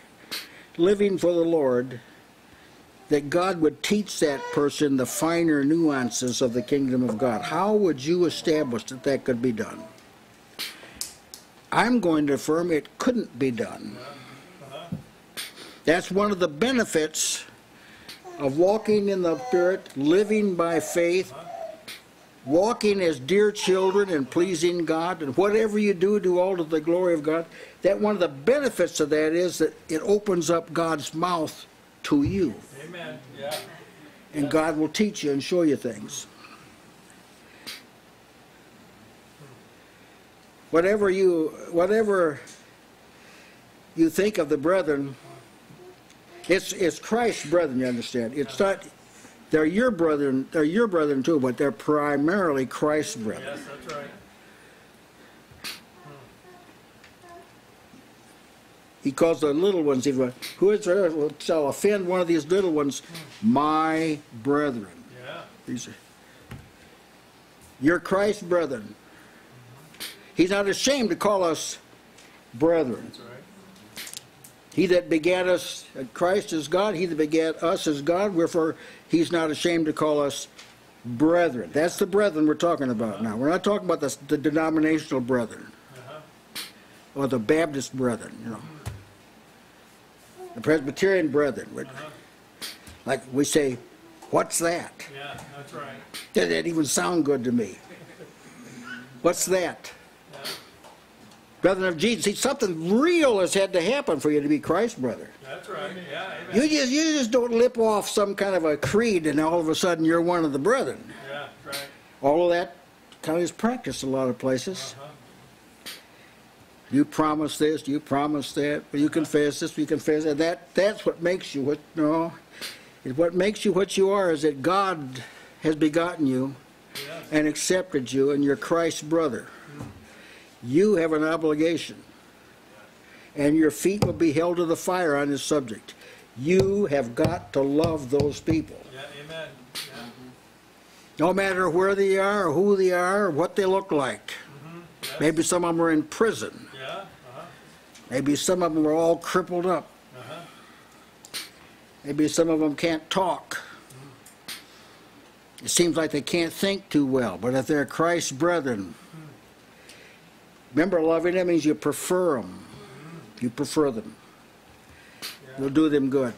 living for the Lord, that God would teach that person the finer nuances of the kingdom of God? How would you establish that that could be done? I'm going to affirm it couldn't be done. That's one of the benefits of walking in the Spirit, living by faith, walking as dear children and pleasing God, and whatever you do, do all to the glory of God. That one of the benefits of that is that it opens up God's mouth to you, Amen. Yeah. and God will teach you and show you things. Whatever you, whatever you think of the brethren, it's it's Christ's brethren. You understand? It's not. They're your brethren. They're your brethren too, but they're primarily Christ's brethren. Yes, that's right. He calls the little ones, even who is there will shall offend one of these little ones, my brethren. Yeah. These are you're Christ's brethren. He's not ashamed to call us brethren. That's right. He that begat us, Christ is God. He that begat us is God. Wherefore, he's not ashamed to call us brethren. That's the brethren we're talking about now. We're not talking about the, the denominational brethren Uh-huh. or the Baptist brethren, you know. The Presbyterian brethren. We're- Like we say, what's that? Yeah, that's right. That even sound good to me. What's that? Yeah. Brethren of Jesus. See, something real has had to happen for you to be Christ's brother. That's right. Yeah. Amen. You just you just don't lip off some kind of a creed and all of a sudden you're one of the brethren. Yeah. Right. All of that kind of is practiced a lot of places. Uh-huh. You promise this, you promise that, but you confess this, you confess that. That that's what makes you what no. What makes you what you are is that God has begotten you and accepted you and you're Christ's brother, you have an obligation. And your feet will be held to the fire on this subject. You have got to love those people. Yeah, amen. No matter where they are, or who they are, or what they look like. Maybe some of them are in prison. Yeah, uh-huh, Maybe some of them are all crippled up. uh-huh. Maybe some of them can't talk. It seems like they can't think too well, but if they're Christ's brethren, remember loving them means you prefer them. You prefer them. You'll do them good.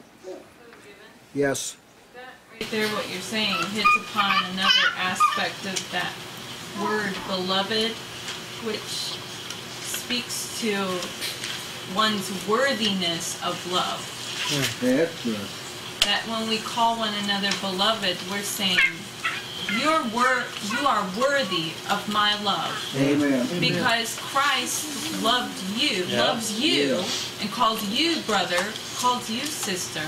Yes. That right there, what you're saying, hits upon another aspect of that word beloved, which speaks to one's worthiness of love. That's good. That when we call one another beloved, we're saying, you're wor- you are worthy of my love. Amen. Because Christ loved you, Yeah. loves you, Yeah. and calls you brother, calls you sister.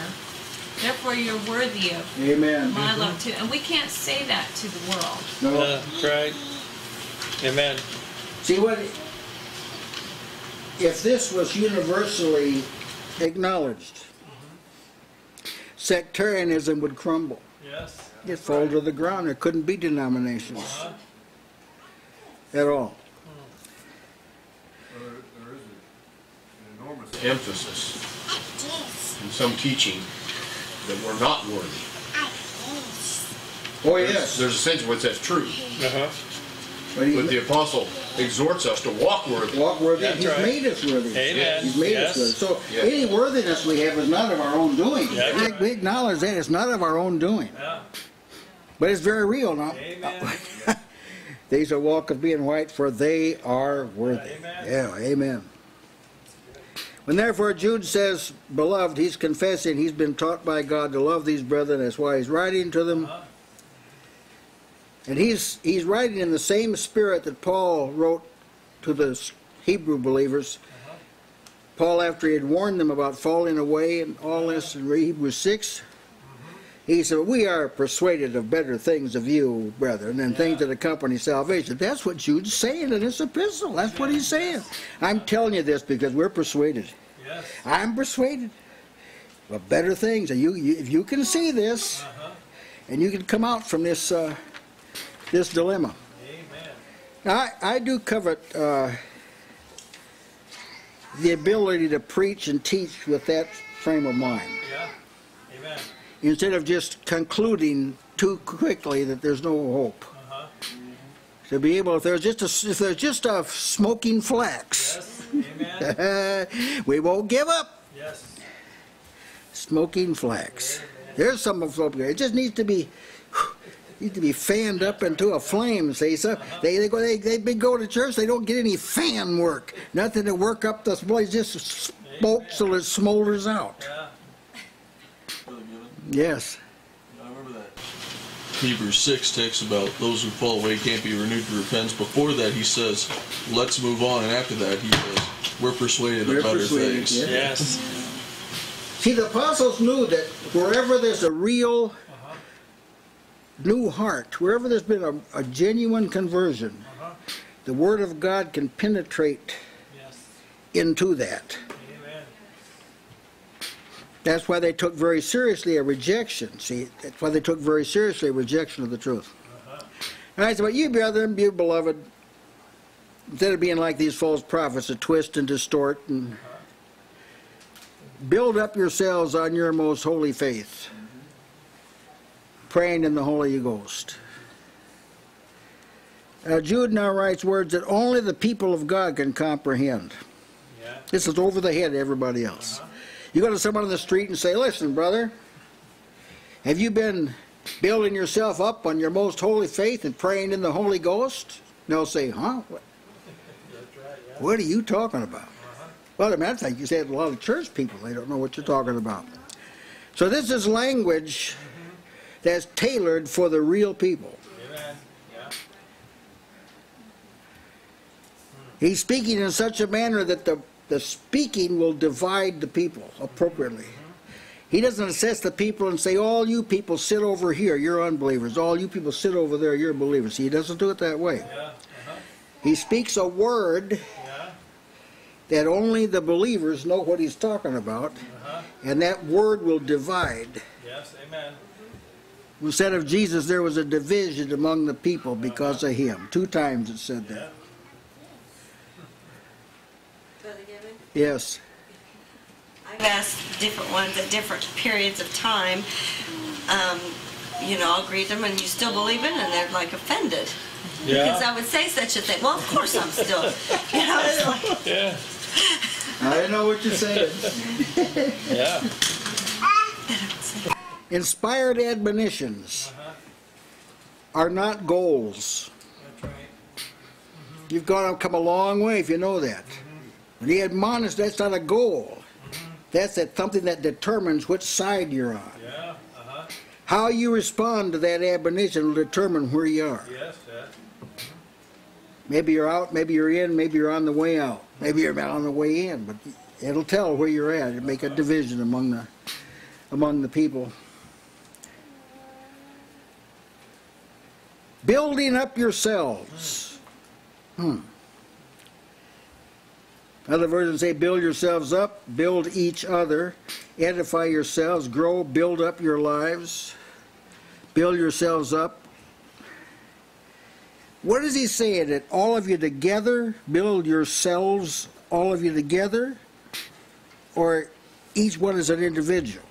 Therefore, you're worthy of Amen. my mm-hmm. love too. And we can't say that to the world. No. Yeah, right. Amen. See what, if this was universally acknowledged, sectarianism would crumble. Yes. It fall to the ground. There couldn't be denominations Uh-huh. at all. There there is an enormous emphasis in some teaching that we're not worthy. Oh, There's- There's a sense in which that's true, Uh-huh. But but the apostle exhorts us to walk worthy. Walk worthy, That's he's right. made us worthy. Amen. He's made us Yes. worthy. So Yeah. any worthiness we have is not of our own doing. That's We- right. We acknowledge that, it's not of our own doing. Yeah. But it's very real now. Amen. These are walk of being white, for they are worthy. Amen. Yeah, amen. When therefore Jude says, beloved, he's confessing he's been taught by God to love these brethren. That's why he's writing to them. And he's he's writing in the same spirit that Paul wrote to the Hebrew believers. Paul, after he had warned them about falling away and all this in Hebrews 6, he said, We are persuaded of better things of you, brethren, than things that accompany salvation. That's what Jude's saying in this epistle. That's what he's saying. I'm telling you this because we're persuaded. Yes. I'm persuaded of better things. And you, you, if you can see this, Uh-huh. and you can come out from this, uh, this dilemma. Amen. Now, I, I do covet uh, the ability to preach and teach with that frame of mind. Yeah. Amen. Instead of just concluding too quickly that there's no hope. Uh-huh. To be able, if there's just a, if there's just a smoking flax, Yes. Amen. we won't give up. Yes. Smoking flax. There's some of them. It just needs to be needs to be fanned up into a flame. See, so they they go they they been go to church. They don't get any fan work. Nothing to work up the smoke. It just smokes till it smolders out. Yeah. Brother Given, Yes. I remember that. Hebrews 6 talks about those who fall away can't be renewed to repentance. Before that, he says, let's move on. And after that, he says, we're persuaded We're of better persuaded, things. yeah. Yes. See, the apostles knew that wherever there's a real new heart, wherever there's been a, a genuine conversion, Uh-huh. the Word of God can penetrate Yes. into that. That's why they took very seriously a rejection. See, that's why they took very seriously a rejection of the truth. And I said, but you brethren, you beloved, instead of being like these false prophets that twist and distort and build up yourselves on your most holy faith, praying in the Holy Ghost. Uh, Jude now writes words that only the people of God can comprehend. Yeah. This is over the head of everybody else. You go to someone on the street and say, listen, brother, have you been building yourself up on your most holy faith and praying in the Holy Ghost? And they'll say, huh? What, That's right. Yeah. what are you talking about? Well, I mean, I think you said a lot of church people, they don't know what you're talking about. So this is language that's tailored for the real people. He's speaking in such a manner that the, the speaking will divide the people appropriately. He doesn't assess the people and say, all you people sit over here, you're unbelievers. All you people sit over there, you're believers. He doesn't do it that way. Yeah, uh-huh, He speaks a word yeah, that only the believers know what he's talking about, uh-huh, and that word will divide. yes, amen. Instead of Jesus, there was a division among the people because of him. Two times it said Yeah, that. Yes. I've asked different ones at different periods of time. Um, you know, I'll greet them, and you still believe it, and they're like offended because I would say such a thing. Well, of course I'm still. You know, it's like yeah, I know what you're saying. yeah. Inspired admonitions Uh-huh. are not goals. That's right. You've gone come a long way if you know that. When he admonished, that's not a goal. That's that something that determines which side you're on. Yeah, uh-huh, How you respond to that admonition will determine where you are. yes, yes. Maybe you're out, maybe you're in, maybe you're on the way out. Maybe you're on the way in, but it'll tell where you're at. It'll make a division among the among the people. Building up yourselves. Hmm. Other versions say build yourselves up, build each other, edify yourselves, grow, build up your lives, build yourselves up, what does he say? That all of you together build yourselves, all of you together, or each one is an individual?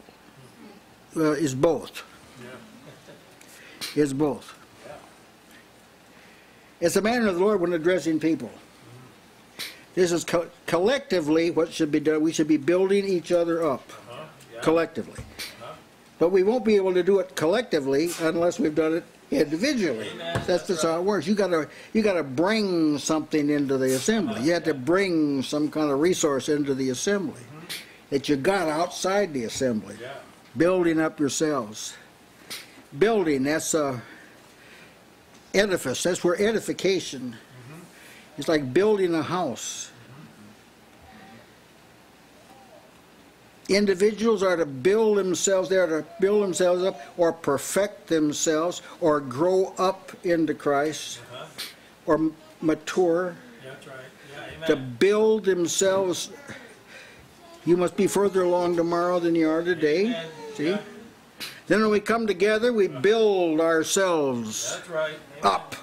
Well, is both. Is both. Yeah. It's a manner of the Lord when addressing people. This is co- collectively what should be done. We should be building each other up Uh-huh, yeah. collectively. Uh-huh. But we won't be able to do it collectively unless we've done it individually. Amen. That's just how it works. You gotta, you gotta bring something into the assembly. You have to bring some kind of resource into the assembly mm-hmm. that you got outside the assembly. Yeah, Building up yourselves. Building, that's a edifice. That's where edification. It's like building a house. Individuals are to build themselves, they are to build themselves up or perfect themselves or grow up into Christ uh-huh, or m- mature. that's right, yeah, To build themselves. You must be further along tomorrow than you are today. Amen. See? Yeah, Then when we come together, we build ourselves right. up.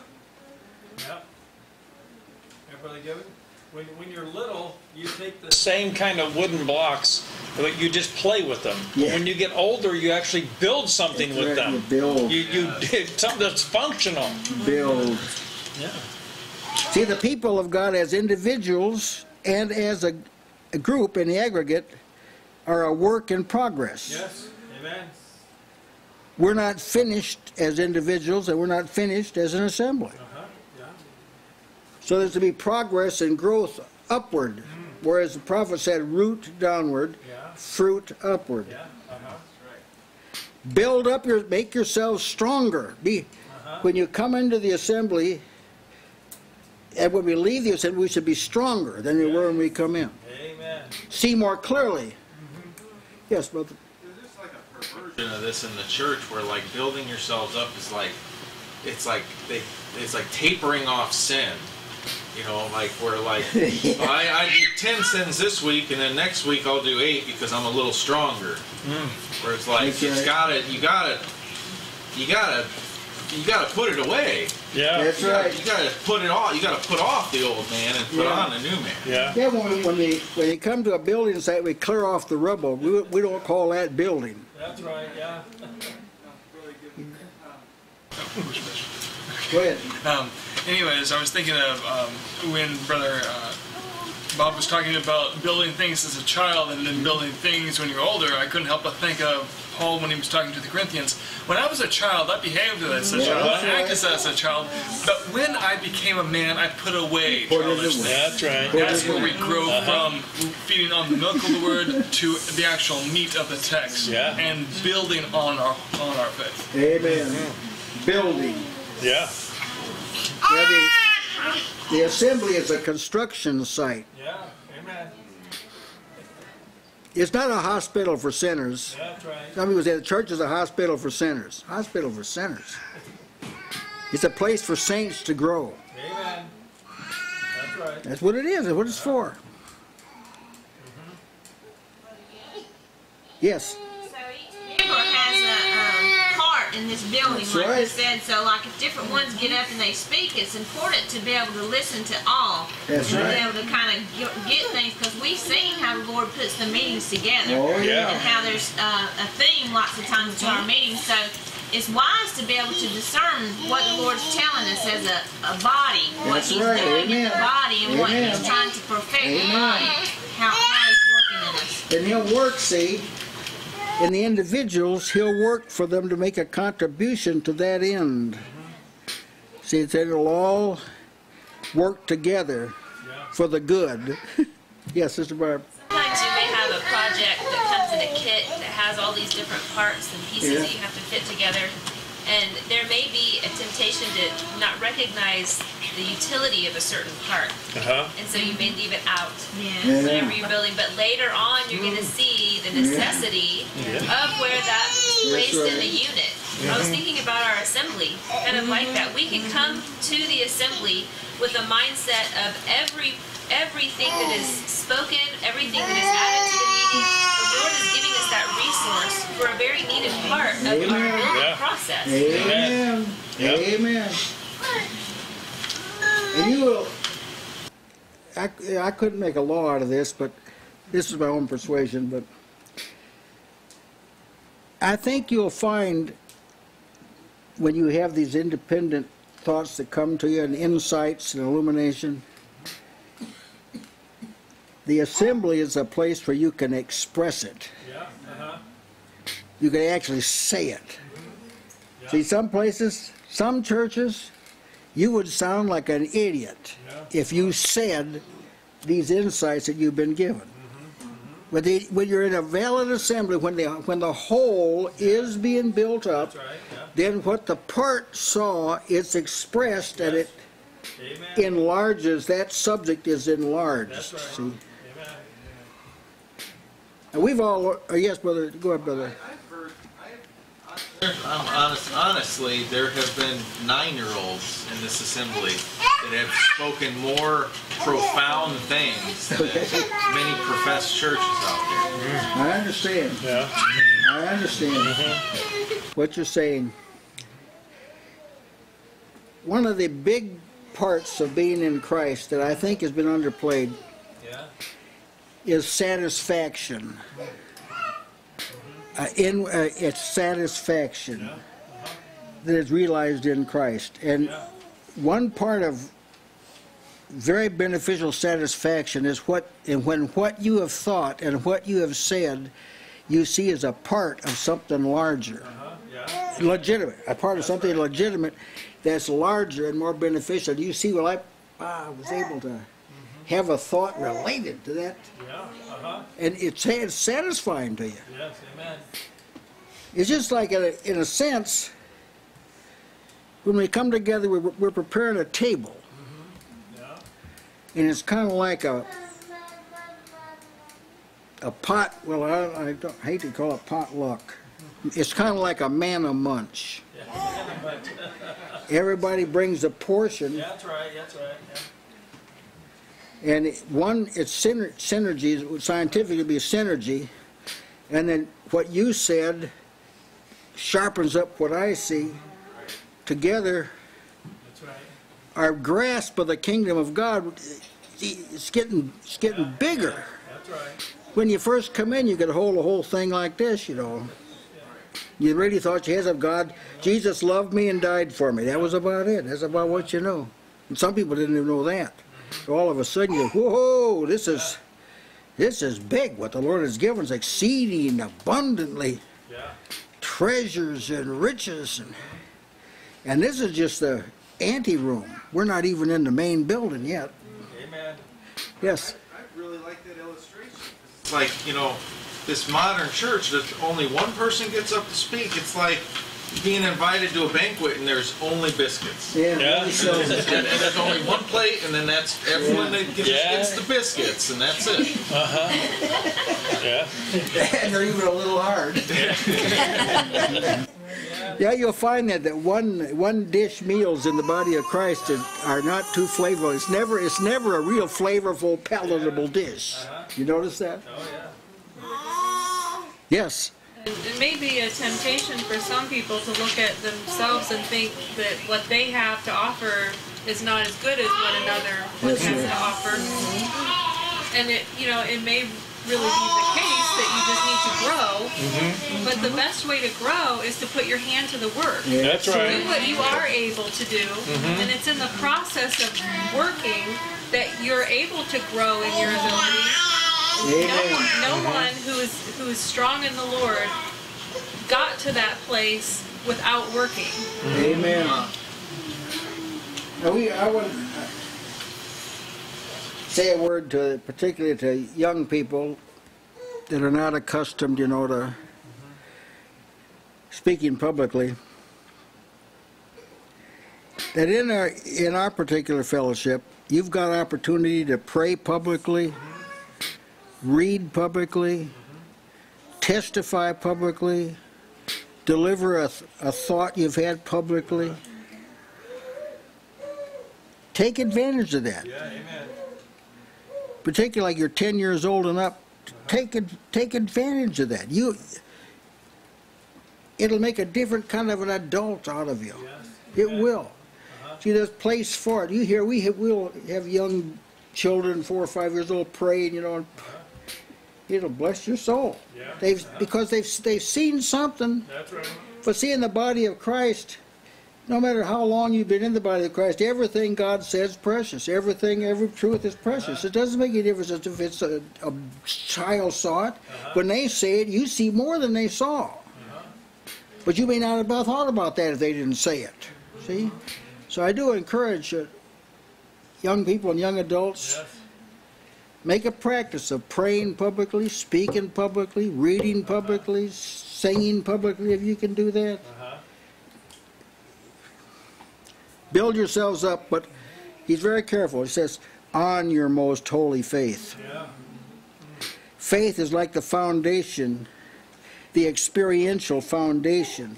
Yeah. Yeah, Brother Given? When, when you're little, you take the same kind of wooden blocks, but you just play with them. Yeah. When you get older, you actually build something That's with right, them. you build. You, you did something that's functional. Build. Yeah. See, the people of God as individuals and as a, a group in the aggregate are a work in progress. Yes. Amen. We're not finished as individuals and we're not finished as an assembly. Uh-huh. Yeah. So there's to be progress and growth upward, whereas the prophet said root downward, Yeah. fruit upward. Yeah. Uh-huh. Build up your, make yourselves stronger. Be, Uh-huh. when you come into the assembly, and when we leave the assembly, we should be stronger than we were when we come in. Amen. See more clearly. Mm-hmm. Yes, brother. There's just like a perversion of this in the church where like building yourselves up is like it's like they it's like tapering off sin. You know, like where like well, I, I do ten sins this week and then next week I'll do eight because I'm a little stronger. Mm. Where it's like That's it's right. gotta you gotta you gotta you gotta put it away. Yeah. That's You gotta, right. you gotta put it off. You gotta put off the old man and put Yeah. on the new man. Yeah. Yeah, when we, when we, when you come to a building site, we clear off the rubble. We, we don't call that building. That's right. Yeah. Go ahead. Um, anyways, I was thinking of um, when Brother uh, Bob was talking about building things as a child and then building things when you're older. I couldn't help but think of Paul when he was talking to the Corinthians. When I was a child, I behaved as a Yeah, child, that's I right. acted as a child. But when I became a man, I put away Put childish things. That's right. That's where we grow Uh-huh. from feeding on the milk of the word to the actual meat of the text Yeah. and building on our on our faith. Amen. Building. Yeah. The, the assembly is a construction site. Yeah. Amen. It's not a hospital for sinners. That's right. Some people say the church is a hospital for sinners. Hospital for sinners. It's a place for saints to grow. Amen. That's right. That's what it is. That's what it's for. Mm-hmm. Yes. So each in this building, That's like right. you said. So, like if different ones get up and they speak, it's important to be able to listen to all That's and right. be able to kind of get, get things because we've seen how the Lord puts the meetings together Oh, yeah. and how there's uh, a theme lots of times to our meetings. So. It's wise to be able to discern what the Lord's telling us as a, a body, what That's He's right. doing in the body, and what He's trying to perfect in the body, how, how He's working in us. And he'll work, see, in the individuals, he'll work for them to make a contribution to that end. See, it'll all work together for the good. yes, Sister Barb. Sometimes you may have a project that comes in a kit that has all these different parts and pieces Yeah. that you have to fit together. And there may be a temptation to not recognize the utility of a certain part. Uh-huh. And so you may leave it out Yeah. whenever you're building. But later on, you're going to see the necessity of where that's placed in the right. unit. I was thinking about our assembly, kind of like that. We can come to the assembly with a mindset of every everything that is spoken, everything that is added to the meeting. The Lord is giving us that resource for a very needed part of our Amen. building Yeah. process. Amen. Yep. Amen. And you will, I, I couldn't make a law out of this, but this is my own persuasion, but I think you'll find when you have these independent thoughts that come to you and insights and illumination, the assembly is a place where you can express it. Yeah. You can actually say it. See, some places, some churches, you would sound like an idiot if you said these insights that you've been given. When, they, when you're in a valid assembly, when the, when the whole is being built up, right. Yeah. then what the part saw is expressed and it Amen. enlarges, that subject is enlarged. That's right. See? Amen. And we've all, uh, yes, brother, go ahead, brother. I've heard, I've, I'm honest, honestly, there have been nine-year-olds in this assembly that have spoken more profound things than many professed churches out there. I understand. Yeah. I understand mm-hmm. what you're saying. One of the big parts of being in Christ that I think has been underplayed Yeah. is satisfaction. Uh, in uh, it's satisfaction that is realized in Christ, and one part of very beneficial satisfaction is what and when what you have thought and what you have said you see as a part of something larger Uh-huh. Yeah. legitimate a part of something legitimate that's larger and more beneficial you see well i ah, was able to have a thought related to that Yeah. Uh-huh. and it's, it's satisfying to you Yes. Amen. it's just like in a, in a sense when we come together we're, we're preparing a table Yeah. and it's kind of like a a pot. Well, I, I, don't, I hate to call it potluck. It's kind of like a manna munch. Everybody brings a portion, Yeah. That's right. That's right. Yeah. and it- one it's syner- synergy. it would Scientifically, be synergy, and then what you said sharpens up what I see. Together, right. our grasp of the kingdom of God, is getting it's getting bigger. That's right. when you first come in, you could hold a whole thing like this, you know. You really thought you had of God. Jesus loved me and died for me. That was about it. That's about what you know. And some people didn't even know that. So all of a sudden you, whoa, this is, this is big. What the Lord has given is exceeding abundantly Yeah. treasures and riches, and and this is just the ante room. We're not even in the main building yet. Amen. Yes. I really like that illustration. It's like, you know, this modern church that only one person gets up to speak. It's like being invited to a banquet and there's only biscuits. Yeah. Yeah. really so. And, and there's only one plate, and then that's everyone that gets, Yeah. gets the biscuits, and that's it. Uh huh. Yeah. and they're even a little hard. yeah, you'll find that that one one dish meals in the body of Christ are, are not too flavorful. It's never it's never a real flavorful, palatable dish. You notice that? Oh yeah. Yes. It may be a temptation for some people to look at themselves and think that what they have to offer is not as good as what another one has to offer. And it, you know, it may really be the case that you just need to grow. Mm-hmm. But the best way to grow is to put your hand to the work. That's Do right. what you are able to do, mm-hmm. and it's in the process of working that you're able to grow in your ability. No Amen. no one who is who is strong in the Lord got to that place without working. Amen. Now we, I would say a word to, particularly to young people that are not accustomed, you know, to speaking publicly. That in our in our particular fellowship, you've got opportunity to pray publicly, read publicly, testify publicly, deliver a, a thought you've had publicly. Take advantage of that. Particularly like you're 10 years old and up, take take advantage of that. You, it'll make a different kind of an adult out of you. It will. Uh-huh. See, there's place for it. You hear, we have, we'll have young children, four or five years old, praying, you know, and it'll bless your soul. Yeah. They've because they've they've seen something. That's right. But see, in the body of Christ, no matter how long you've been in the body of Christ, everything God says is precious. Everything, every truth is precious. Uh-huh. It doesn't make any difference if it's a, a child saw it. Uh-huh. When they say it, you see more than they saw. Uh-huh. But you may not have thought about that if they didn't say it. See? So I do encourage uh, young people and young adults. Make a practice of praying publicly, speaking publicly, reading publicly, singing publicly if you can do that. Uh-huh. Build yourselves up, but he's very careful. He says, on your most holy faith. Faith is like the foundation, the experiential foundation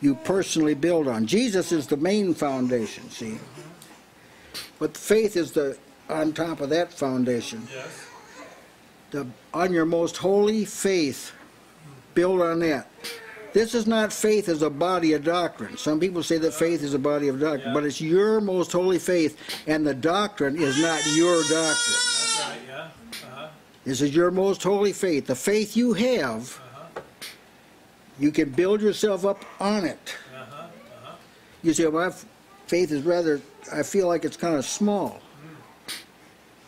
you personally build on. Jesus is the main foundation, see? But faith is the on top of that foundation. Yes. The, on your most holy faith, build on that. This is not faith as a body of doctrine. Some people say that faith is a body of doctrine, but it's your most holy faith, and the doctrine is not your doctrine. That's right. Yeah. Uh-huh. This is your most holy faith. The faith you have, you can build yourself up on it. Uh-huh. You say, well, my faith is rather, I feel like it's kind of small.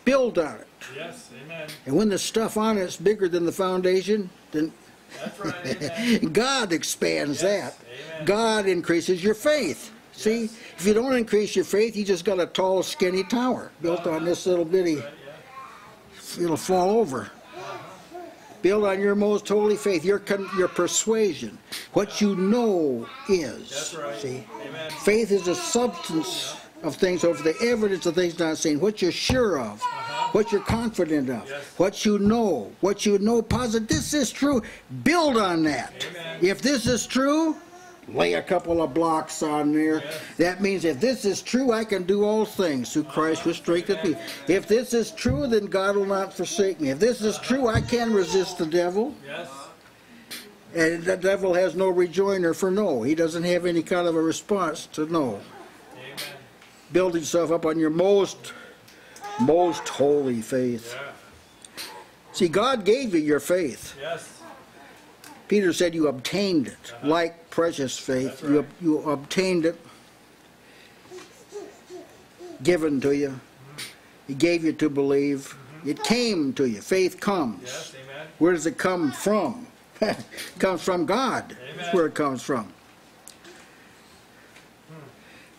Build on it. Yes. Amen. And when the stuff on it's bigger than the foundation, then That's right. God expands Yes, that. amen. God increases your faith. See, if you don't increase your faith, you just got a tall, skinny tower built on this little bitty. It'll fall over. Build on your most holy faith, your your persuasion, what you know is. That's right. See, Amen. faith is a substance of things over the evidence of things not seen. What you're sure of, uh-huh. what you're confident of, Yes. what you know, what you know positive. This is true. Build on that. Amen. If this is true, lay a couple of blocks on there. That means if this is true, I can do all things through Christ who strengtheneth me. If this is true, then God will not forsake me. If this is true, I can resist the devil. Yes. And the devil has no rejoinder for no. He doesn't have any kind of a response to no. Amen. Build yourself up on your most, most holy faith. Yeah. See, God gave you your faith. Yes. Peter said you obtained it, uh-huh. like precious faith. You, you obtained it, given to you. He gave you to believe. Mm-hmm. It came to you. Faith comes. Yes. Amen. Where does it come from? it comes from God. That's where it comes from.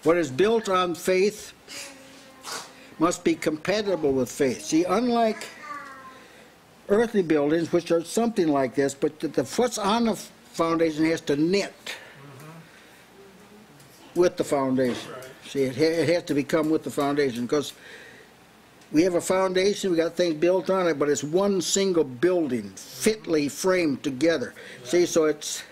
What is built on faith must be compatible with faith. See, unlike earthly buildings, which are something like this, but the, the what's on the foundation has to knit. with the foundation. See, it, ha- it has to become with the foundation, because we have a foundation, we got things built on it, but it's one single building, fitly framed together. See, so it's,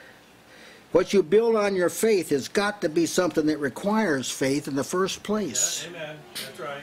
what you build on your faith has got to be something that requires faith in the first place. Amen. That's right.